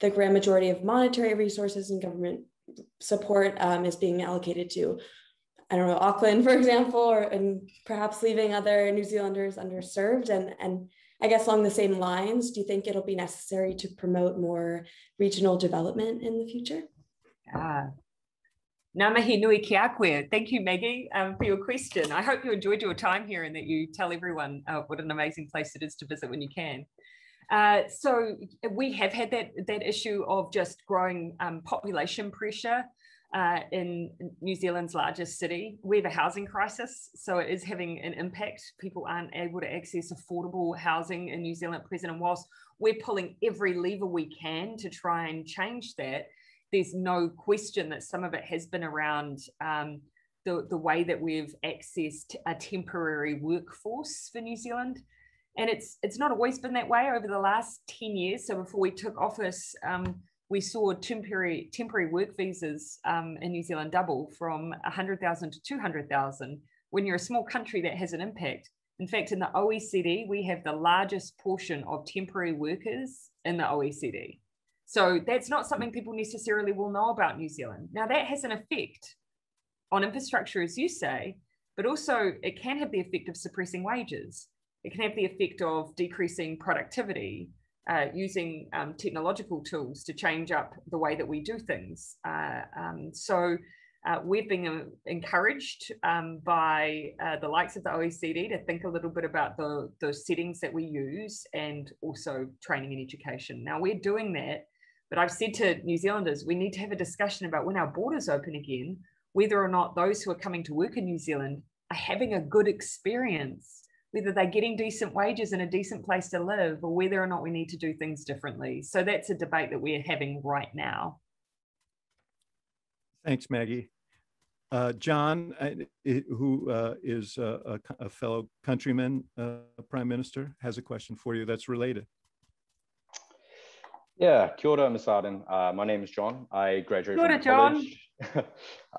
the grand majority of monetary resources and government support um, is being allocated to, I don't know, Auckland, <laughs> for example, or and perhaps leaving other New Zealanders underserved. And, and I guess along the same lines, do you think it'll be necessary to promote more regional development in the future? Ah, Ngā mihi nui. Thank you, Maggie, um, for your question. I hope you enjoyed your time here and that you tell everyone uh, what an amazing place it is to visit when you can. Uh, so we have had that, that issue of just growing um, population pressure uh, in New Zealand's largest city. We have a housing crisis, so it is having an impact. People aren't able to access affordable housing in New Zealand present. And whilst we're pulling every lever we can to try and change that, there's no question that some of it has been around um, the, the way that we've accessed a temporary workforce for New Zealand. And it's it's not always been that way over the last 10 years. So before we took office, um, we saw temporary temporary work visas um, in New Zealand double from 100,000 to 200,000. When you're a small country, that has an impact. In fact, in the OECD, we have the largest portion of temporary workers in the OECD. So that's not something people necessarily will know about New Zealand. Now, that has an effect on infrastructure, as you say, but also it can have the effect of suppressing wages. It can have the effect of decreasing productivity, uh, using um, technological tools to change up the way that we do things. Uh, um, so uh, we've been uh, encouraged um, by uh, the likes of the OECD to think a little bit about the, the settings that we use and also training and education. Now we're doing that but I've said to New Zealanders, we need to have a discussion about when our borders open again, whether or not those who are coming to work in New Zealand are having a good experience, whether they're getting decent wages and a decent place to live, or whether or not we need to do things differently. So that's a debate that we're having right now. Thanks, Maggie. Uh, John, who uh, is a, a, fellow countryman, uh, Prime Minister, has a question for you that's related. Yeah, kia ora, Ms. Ardern. Uh, my name is John. I graduated kia ora, John.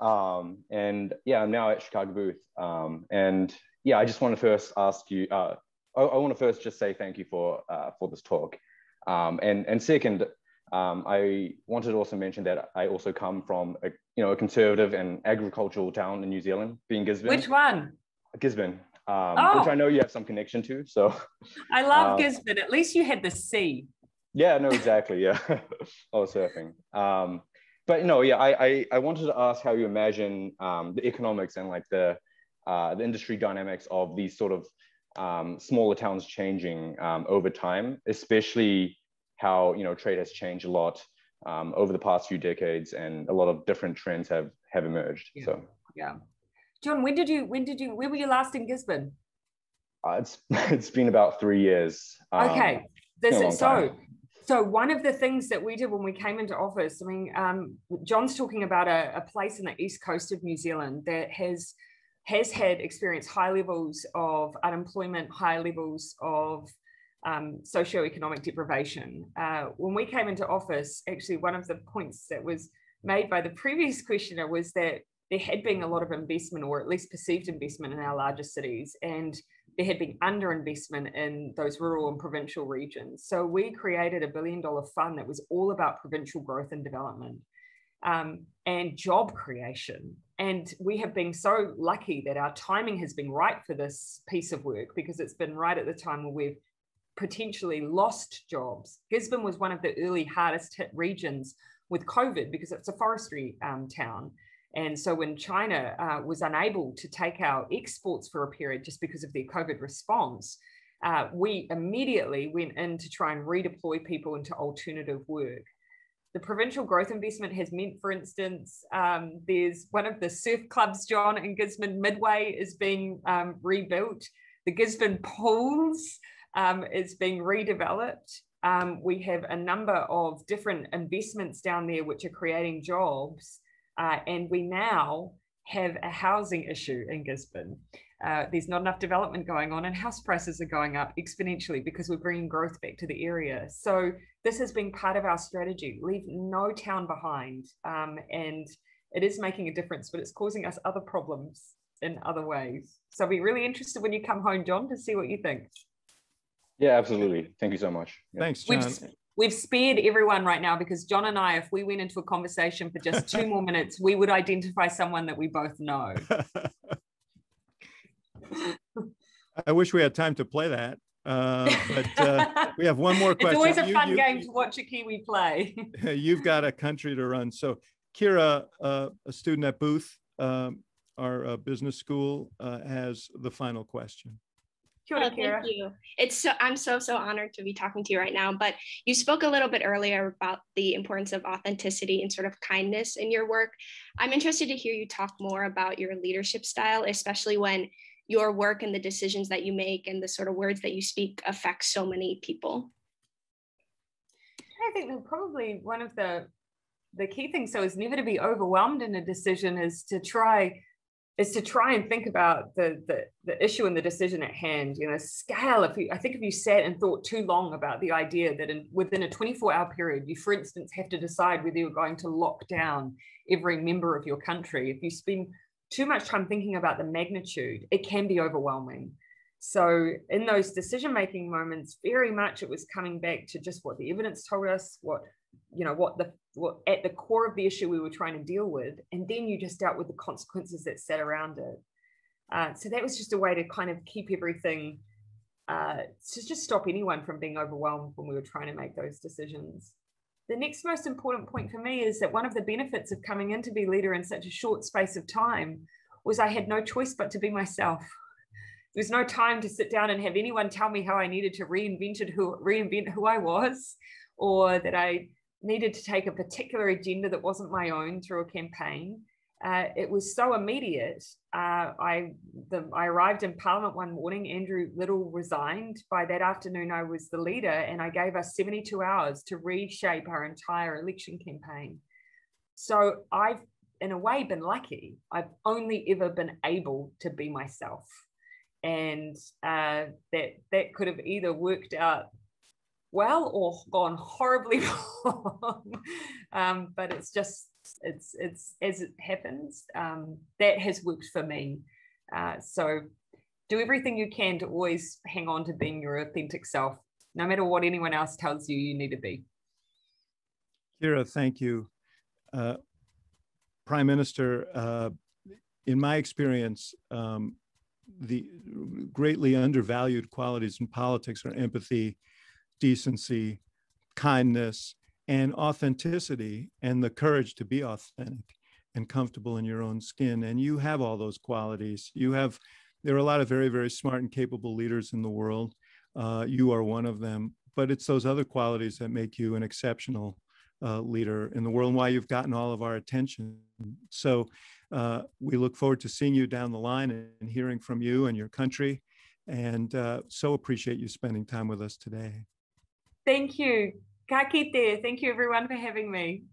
<laughs> um, and yeah, I'm now at Chicago Booth. Um, and yeah, I just want to first ask you, uh, I, I, want to first just say thank you for, uh, for this talk. Um, and, and second, um, I wanted to also mention that I also come from a, you know, a conservative and agricultural town in New Zealand, being Gisborne. Which one? Gisborne. Um, oh. which I know you have some connection to. So I love um, Gisborne. At least you had the sea. Yeah, no, exactly. Yeah, <laughs> I was surfing. Um, but no, yeah, I, I, I wanted to ask how you imagine um, the economics and like the uh, the industry dynamics of these sort of um, smaller towns changing um, over time, especially how you know trade has changed a lot um, over the past few decades, and a lot of different trends have have emerged. Yeah. So yeah, John, when did you when did you where were you last in Gisborne? Uh, it's <laughs> it's been about three years. Um, okay, this is so. So one of the things that we did when we came into office, I mean, um, John's talking about a, a, place in the east coast of New Zealand that has has had experienced high levels of unemployment, high levels of um, socioeconomic deprivation. Uh, when we came into office, actually, one of the points that was made by the previous questioner was that there had been a lot of investment, or at least perceived investment, in our larger cities, and there had been underinvestment in those rural and provincial regions. So we created a billion dollar fund that was all about provincial growth and development um, and job creation. And we have been so lucky that our timing has been right for this piece of work because it's been right at the time where we've potentially lost jobs. Gisborne was one of the early hardest hit regions with COVID because it's a forestry um, town. And so when China uh, was unable to take our exports for a period just because of their COVID response, uh, we immediately went in to try and redeploy people into alternative work. The provincial growth investment has meant, for instance, um, there's one of the surf clubs, John, in Gisborne Midway is being um, rebuilt. The Gisborne pools um, is being redeveloped. Um, we have a number of different investments down there which are creating jobs. Uh, and we now have a housing issue in Gisborne. Uh, there's not enough development going on, and house prices are going up exponentially because we're bringing growth back to the area. So, this has been part of our strategy leave no town behind. Um, and it is making a difference, but it's causing us other problems in other ways. So, I'll be really interested when you come home, John, to see what you think. Yeah, absolutely. Thank you so much. Yeah. Thanks, John. We've, we've spared everyone right now because John and I, if we went into a conversation for just two more minutes, we would identify someone that we both know. <laughs> I wish we had time to play that. Uh, but uh, we have one more question. <laughs> It's always a fun you, game to watch a Kiwi play. <laughs> you've got a country to run. So, Kira, uh, a student at Booth, um, our uh, business school, uh, has the final question. Kia ora, oh, thank you. It's so I'm so so honored to be talking to you right now. But you spoke a little bit earlier about the importance of authenticity and sort of kindness in your work. I'm interested to hear you talk more about your leadership style, especially when your work and the decisions that you make and the sort of words that you speak affect so many people. I think that probably one of the the key things so is never to be overwhelmed in a decision is to try is to try and think about the, the, the issue and the decision at hand. You know, scale. If you, I think if you sat and thought too long about the idea that in, within a 24-hour period, you, for instance, have to decide whether you're going to lock down every member of your country. If you spend too much time thinking about the magnitude, it can be overwhelming. So in those decision-making moments, very much it was coming back to just what the evidence told us, what you know what the what at the core of the issue we were trying to deal with and then you just dealt with the consequences that sat around it. Uh, so that was just a way to kind of keep everything uh, to just stop anyone from being overwhelmed when we were trying to make those decisions. The next most important point for me is that one of the benefits of coming in to be leader in such a short space of time was i had no choice but to be myself. <laughs> There was no time to sit down and have anyone tell me how I needed to reinvent who reinvent who I was, or that I needed to take a particular agenda that wasn't my own through a campaign. Uh, it was so immediate. Uh, I the, I arrived in Parliament one morning. Andrew Little resigned. By that afternoon, I was the leader, and I gave us 72 hours to reshape our entire election campaign. So I've, in a way, been lucky. I've only ever been able to be myself, and uh, that that could have either worked out well or gone horribly <laughs> wrong. um, but it's just it's it's as it happens. Um, that has worked for me. Uh, so do everything you can to always hang on to being your authentic self, no matter what anyone else tells you you need to be. Kira, thank you. Uh, Prime Minister, uh, in my experience, um, the greatly undervalued qualities in politics are empathy decency, kindness, and authenticity, and the courage to be authentic and comfortable in your own skin. And you have all those qualities. You have, there are a lot of very, very smart and capable leaders in the world. Uh, you are one of them. But it's those other qualities that make you an exceptional uh, leader in the world and why you've gotten all of our attention. So uh, we look forward to seeing you down the line and hearing from you and your country. And uh, so appreciate you spending time with us today. Thank you. Ka kite. Thank you everyone for having me.